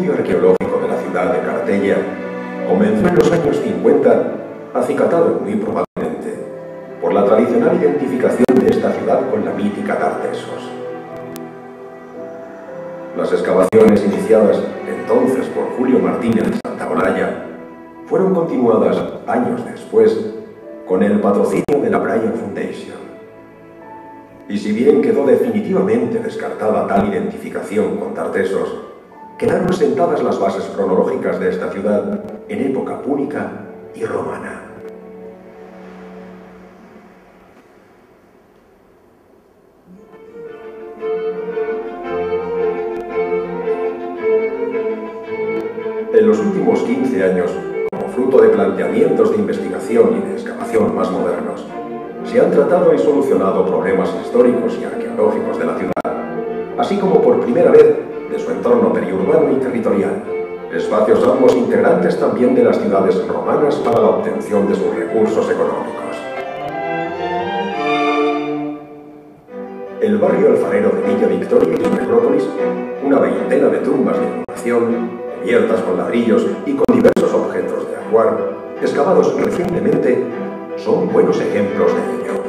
estudio arqueológico de la ciudad de Cartella comenzó en los años 50, acicatado muy probablemente por la tradicional identificación de esta ciudad con la mítica Tartesos. Las excavaciones iniciadas entonces por Julio Martínez de Santa Olalla fueron continuadas años después con el patrocinio de la Bryan Foundation. Y si bien quedó definitivamente descartada tal identificación con Tartesos, quedaron sentadas las bases cronológicas de esta ciudad en época púnica y romana. En los últimos 15 años, como fruto de planteamientos de investigación y de excavación más modernos, se han tratado y solucionado problemas históricos y arqueológicos de la ciudad, así como por primera vez espacios ambos integrantes también de las ciudades romanas para la obtención de sus recursos económicos. El barrio alfarero de Villa Victoria y Necrópolis, una veintena de tumbas de fundación, cubiertas con ladrillos y con diversos objetos de ajuar, excavados recientemente, son buenos ejemplos de ello.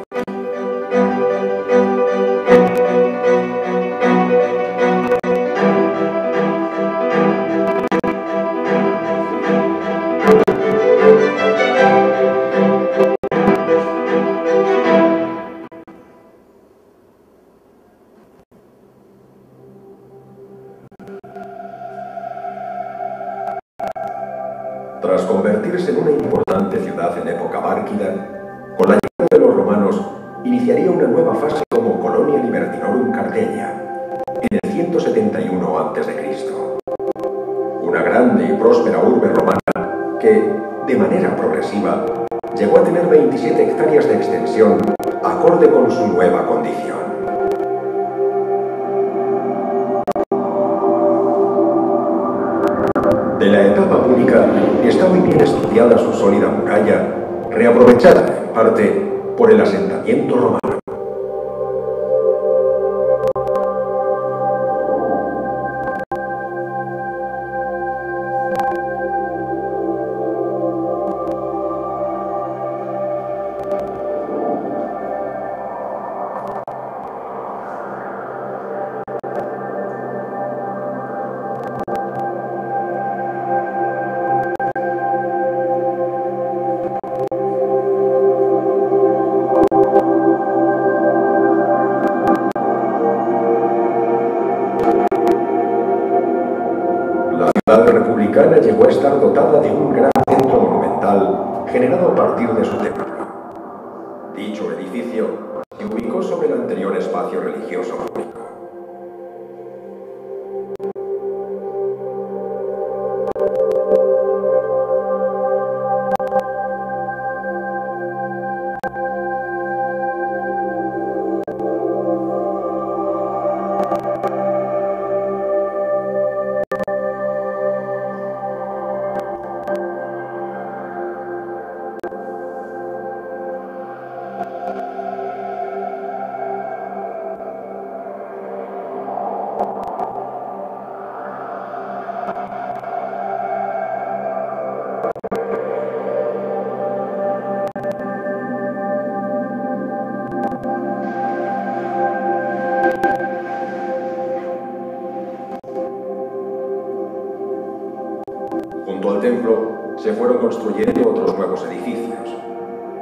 se fueron construyendo otros nuevos edificios,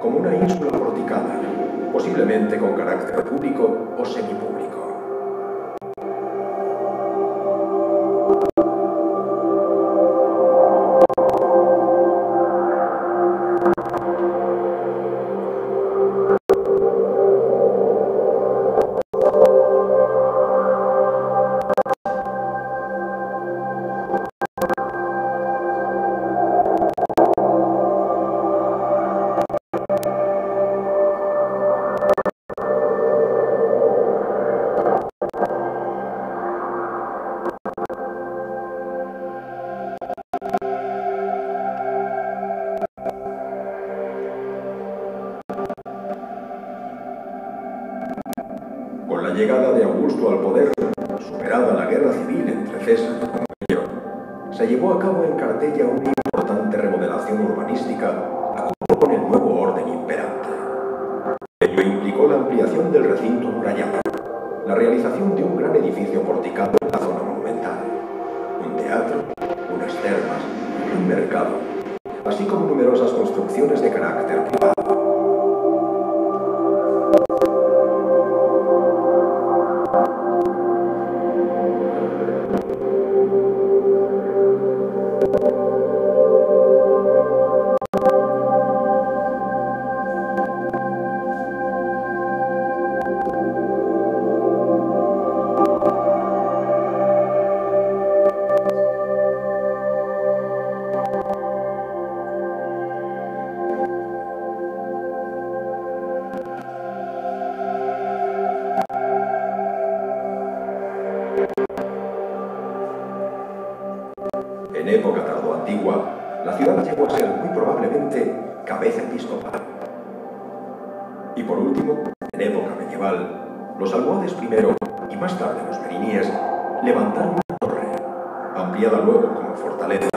como una ínsula porticada, posiblemente con carácter público o semipúblico. Los almohades primero y más tarde los meriníes levantaron una torre, ampliada luego como fortaleza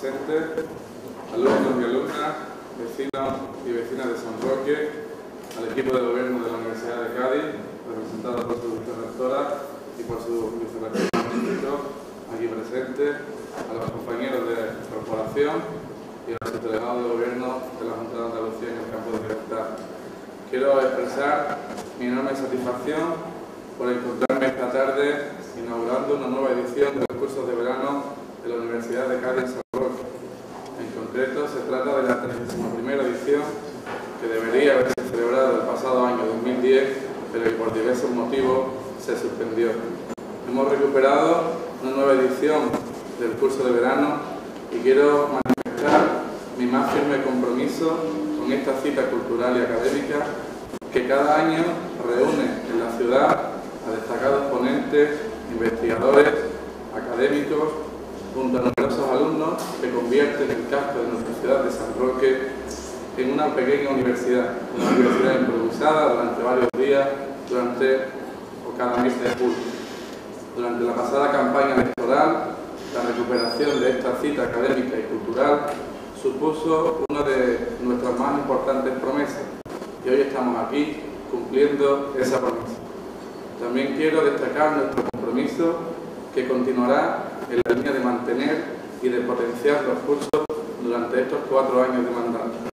presentes, alumnos y alumnas, vecinos y vecinas de San Roque, al equipo de gobierno de la Universidad de Cádiz, representado por su vicerrectora y por su vicerrector magnífico, aquí presentes, a los compañeros de corporación y a los delegados de gobierno de la Junta de Andalucía en el campo de libertad. Quiero expresar mi enorme satisfacción por encontrarme esta tarde inaugurando una nueva edición de los cursos de verano de la Universidad de Cádiz En concreto, se trata de la 31 edición que debería haberse celebrado el pasado año 2010, pero que por diversos motivos se suspendió. Hemos recuperado una nueva edición del curso de verano y quiero manifestar mi más firme compromiso con esta cita cultural y académica que cada año reúne en la ciudad a destacados ponentes, investigadores, académicos, junto a numerosos alumnos que convierten el casco de nuestra ciudad de San Roque en una pequeña universidad, una universidad improvisada durante varios días, durante o cada mes de julio. Durante la pasada campaña electoral, la recuperación de esta cita académica y cultural supuso una de nuestras más importantes promesas y hoy estamos aquí cumpliendo esa promesa. También quiero destacar nuestro compromiso que continuará en la línea de mantener y de potenciar los cursos durante estos cuatro años de mandato.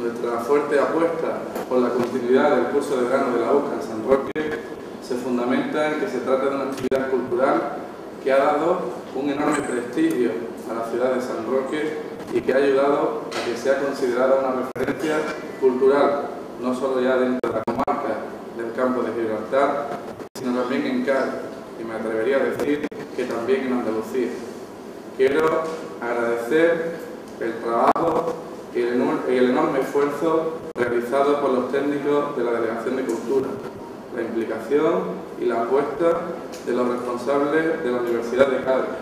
Nuestra fuerte apuesta por la continuidad del curso de verano de la UCA en San Roque se fundamenta en que se trata de una actividad cultural que ha dado un enorme prestigio a la ciudad de San Roque y que ha ayudado a que sea considerada una referencia cultural, no solo ya dentro de la comarca del campo de Gibraltar, sino también en Cádiz, y me atrevería a decir que también en Andalucía. Quiero agradecer el trabajo y el enorme esfuerzo realizado por los técnicos de la Delegación de Cultura, la implicación y la apuesta de los responsables de la Universidad de Cádiz.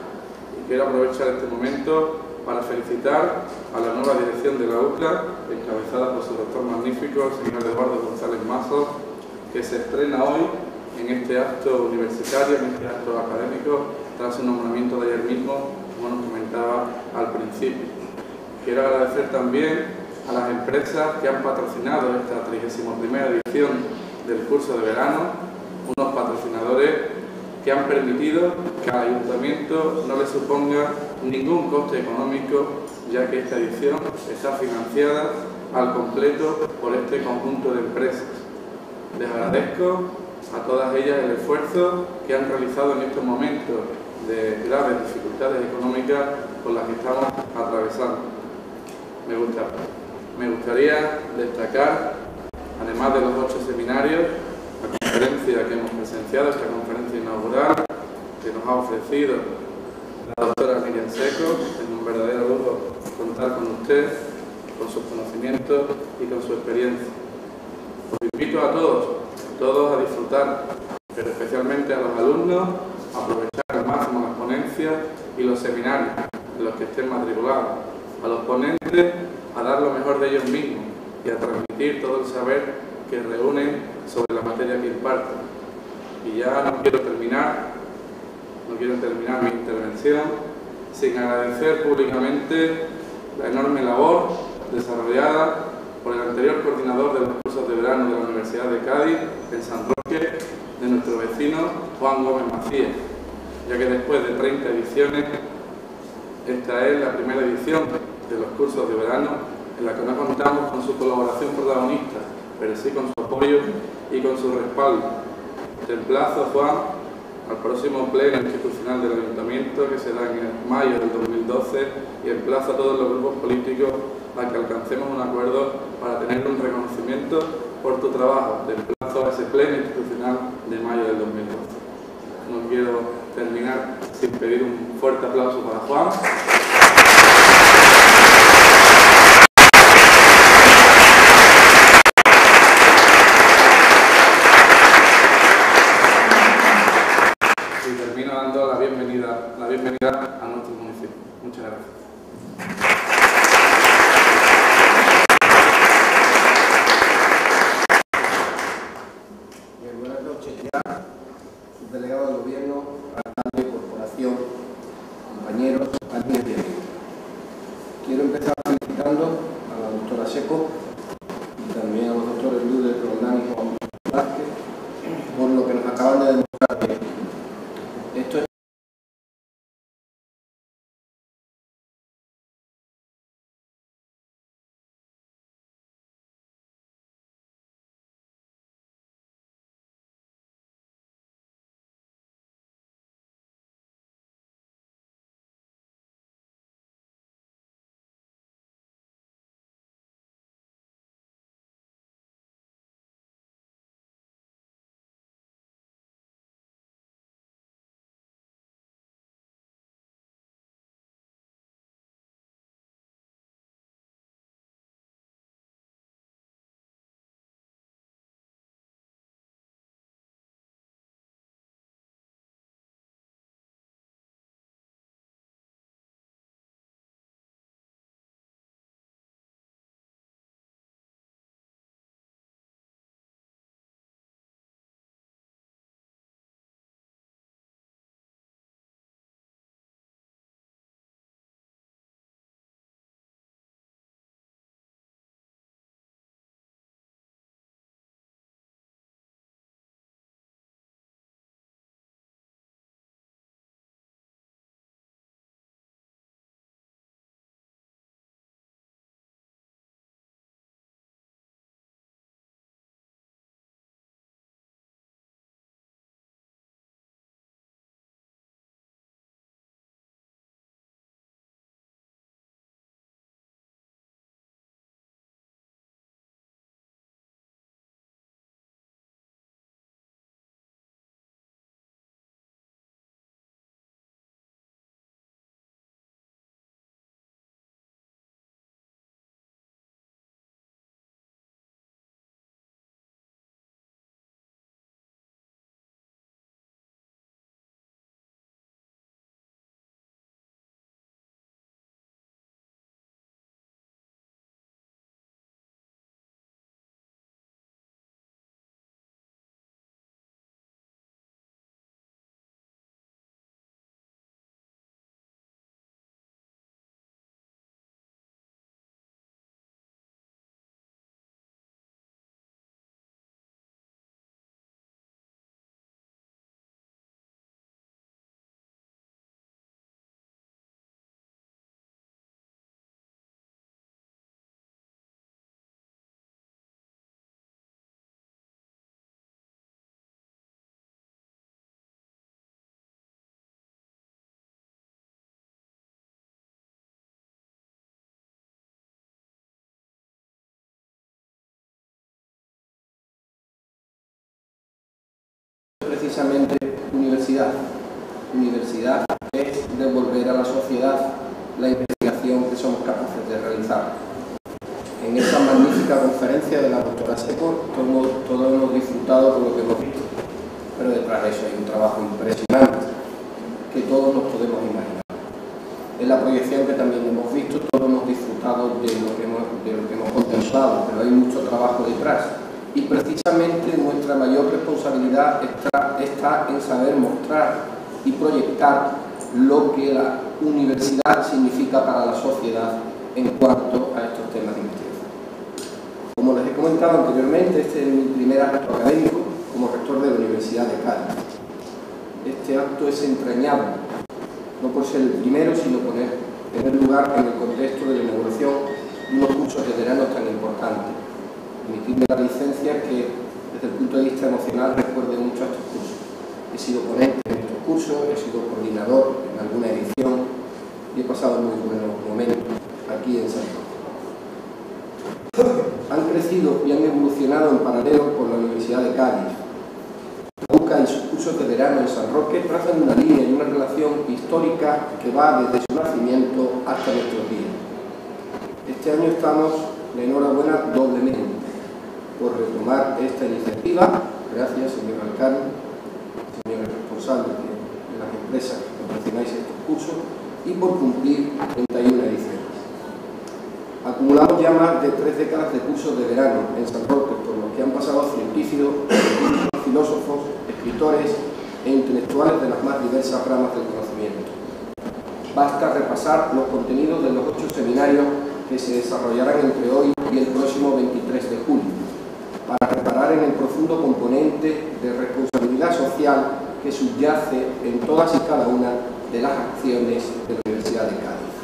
Y quiero aprovechar este momento para felicitar a la nueva dirección de la UCLA, encabezada por su doctor magnífico, el señor Eduardo González Mazo, que se estrena hoy en este acto universitario, en este acto académico, tras su nombramiento de ayer mismo, como nos comentaba al principio. Quiero agradecer también a las empresas que han patrocinado esta 31 edición del curso de verano, unos patrocinadores que han permitido que al ayuntamiento no le suponga ningún coste económico, ya que esta edición está financiada al completo por este conjunto de empresas. Les agradezco a todas ellas el esfuerzo que han realizado en estos momentos de graves dificultades económicas con las que estamos atravesando me gustaría destacar, además de los ocho seminarios, la conferencia que hemos presenciado, esta conferencia inaugural que nos ha ofrecido la doctora Miriam Seco. Es un verdadero lujo contar con usted, con sus conocimientos y con su experiencia. Os invito a todos, todos a disfrutar, pero especialmente a los alumnos, a aprovechar al máximo las ponencias y los seminarios en los que estén matriculados a los ponentes a dar lo mejor de ellos mismos y a transmitir todo el saber que reúnen sobre la materia que imparten. Y ya no quiero terminar, no quiero terminar mi intervención sin agradecer públicamente la enorme labor desarrollada por el anterior coordinador de los cursos de verano de la Universidad de Cádiz en San Roque, de nuestro vecino Juan Gómez Macías, ya que después de 30 ediciones, esta es la primera edición de los cursos de verano en la que no contamos con su colaboración protagonista, pero sí con su apoyo y con su respaldo. Te emplazo, Juan, al próximo pleno institucional del Ayuntamiento que será en mayo del 2012 y emplazo a todos los grupos políticos a que alcancemos un acuerdo para tener un reconocimiento por tu trabajo. Te emplazo a ese pleno institucional de mayo del 2012. No quiero terminar sin pedir un fuerte aplauso para Juan. Bienvenida a precisamente universidad. Universidad es devolver a la sociedad la investigación que somos capaces de realizar. En esta magnífica conferencia de la doctora Seco, todos, hemos disfrutado con lo que hemos visto, pero detrás de eso hay un trabajo impresionante que todos nos podemos imaginar. En la proyección que también hemos visto, todos hemos disfrutado de lo que hemos, de lo que hemos contemplado, pero hay mucho trabajo detrás. Y precisamente nuestra mayor responsabilidad está, está en saber mostrar y proyectar lo que la universidad significa para la sociedad en cuanto a estos temas de investigación. Como les he comentado anteriormente, este es mi primer acto académico como rector de la Universidad de Cádiz. Este acto es entrañable, no por ser el primero, sino por tener lugar en el contexto de la inauguración de unos cursos de verano tan importantes. Permitirme la licencia que, desde el punto de vista emocional, recuerde mucho a estos cursos. He sido ponente en estos cursos, he sido coordinador en alguna edición y he pasado muy buenos momentos aquí en San Juan. Han crecido y han evolucionado en paralelo con la Universidad de Cádiz, UCA y sus cursos de verano en San Roque trazan una línea y una relación histórica que va desde su nacimiento hasta nuestros días. Este año estamos de enhorabuena doblemente por retomar esta iniciativa. Gracias, señor alcalde, señores responsables de las empresas que patrocináis estos cursos y por cumplir 31 ediciones. Acumulamos ya más de tres décadas de cursos de verano en San Roque, por lo que han pasado científicos, [COUGHS] filósofos, escritores e intelectuales de las más diversas ramas del conocimiento. Basta repasar los contenidos de los ocho seminarios que se desarrollarán entre hoy y el próximo 23 de julio, en el profundo componente de responsabilidad social que subyace en todas y cada una de las acciones de la Universidad de Cádiz.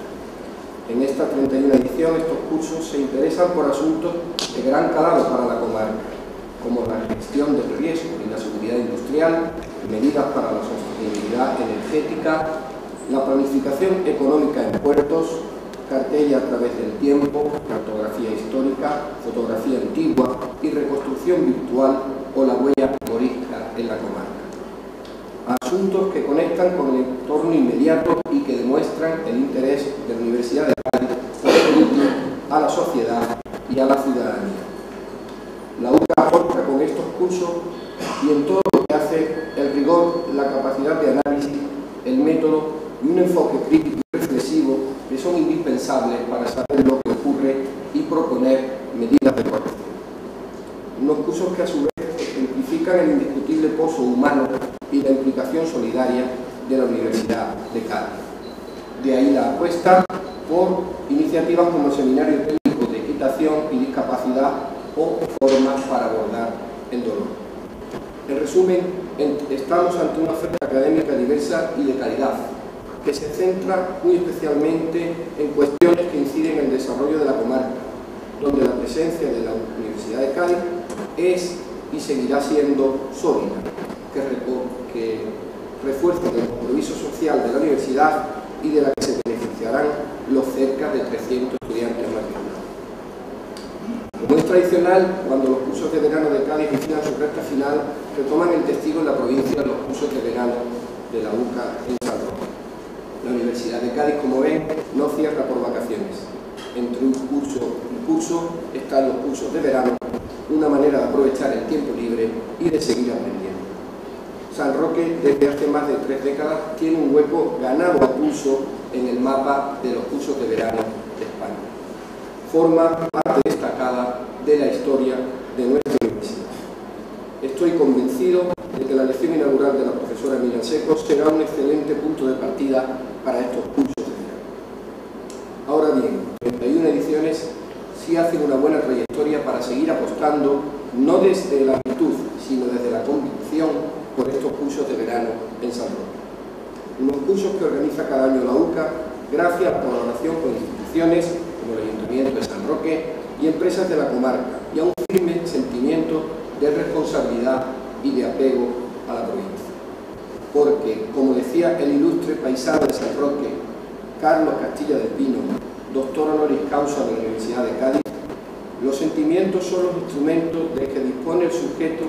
En esta 31 edición estos cursos se interesan por asuntos de gran calado para la comarca, como la gestión del riesgo y la seguridad industrial, medidas para la sostenibilidad energética, la planificación económica en puertos, cartella a través del tiempo, cartografía histórica, fotografía antigua y reconstrucción virtual o la huella morisca en la comarca. Asuntos que conectan con el entorno inmediato y que demuestran el interés de la Universidad de Cádiz a la sociedad y a la ciudadanía. La UCA aporta con estos cursos y en todo lo que hace el rigor, la capacidad de análisis, el método y un enfoque crítico son indispensables para saber lo que ocurre y proponer medidas de corrección. Unos cursos que a su vez ejemplifican el indiscutible pozo humano y la implicación solidaria de la Universidad de Cádiz. De ahí la apuesta por iniciativas como el Seminario Técnico de Equitación y Discapacidad o formas para abordar el dolor. En resumen, estamos ante una oferta académica diversa y de calidad, que se centra muy especialmente en cuestiones que inciden en el desarrollo de la comarca, donde la presencia de la Universidad de Cádiz es y seguirá siendo sólida, que, que refuerza el compromiso social de la universidad y de la que se beneficiarán los cerca de 300 estudiantes matriculados. Como es tradicional, cuando los cursos de verano de Cádiz inician su recta final, retoman el testigo en la provincia de los cursos de verano de la UCA en San Roque. La Universidad de Cádiz, como ven, no cierra por vacaciones. Entre un curso y curso están los cursos de verano, una manera de aprovechar el tiempo libre y de seguir aprendiendo. San Roque, desde hace más de tres décadas, tiene un hueco ganado a pulso en el mapa de los cursos de verano de España forma parte destacada de la historia de nuestra universidad. Estoy convencido de que la lección inaugural de la profesora Emilia Seco será un excelente punto de partida para estos cursos de verano. Ahora bien, 31 ediciones sí hacen una buena trayectoria para seguir apostando, no desde la virtud, sino desde la convicción por estos cursos de verano en San Roque. Unos cursos que organiza cada año la UCA gracias a la colaboración con instituciones como el Ayuntamiento de San Roque y empresas de la comarca, y a un firme sentimiento de responsabilidad y de apego a la provincia. Porque, como decía el ilustre paisano de San Roque, Carlos Castilla del Pino, doctor honoris causa de la Universidad de Cádiz, los sentimientos son los instrumentos de que dispone el sujeto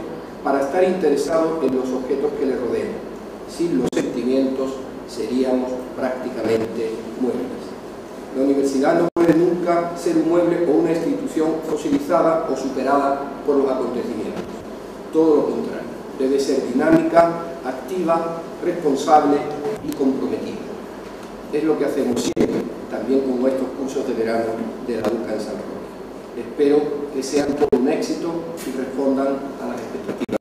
para estar interesado en los objetos que le rodean. Sin los sentimientos seríamos prácticamente muebles. La universidad no puede nunca ser un mueble o una institución fosilizada o superada por los acontecimientos. Todo lo contrario, debe ser dinámica, activa, responsable y comprometida. Es lo que hacemos siempre, también con nuestros cursos de verano de la UCA en San Roque. Espero que sean todo un éxito y respondan a las expectativas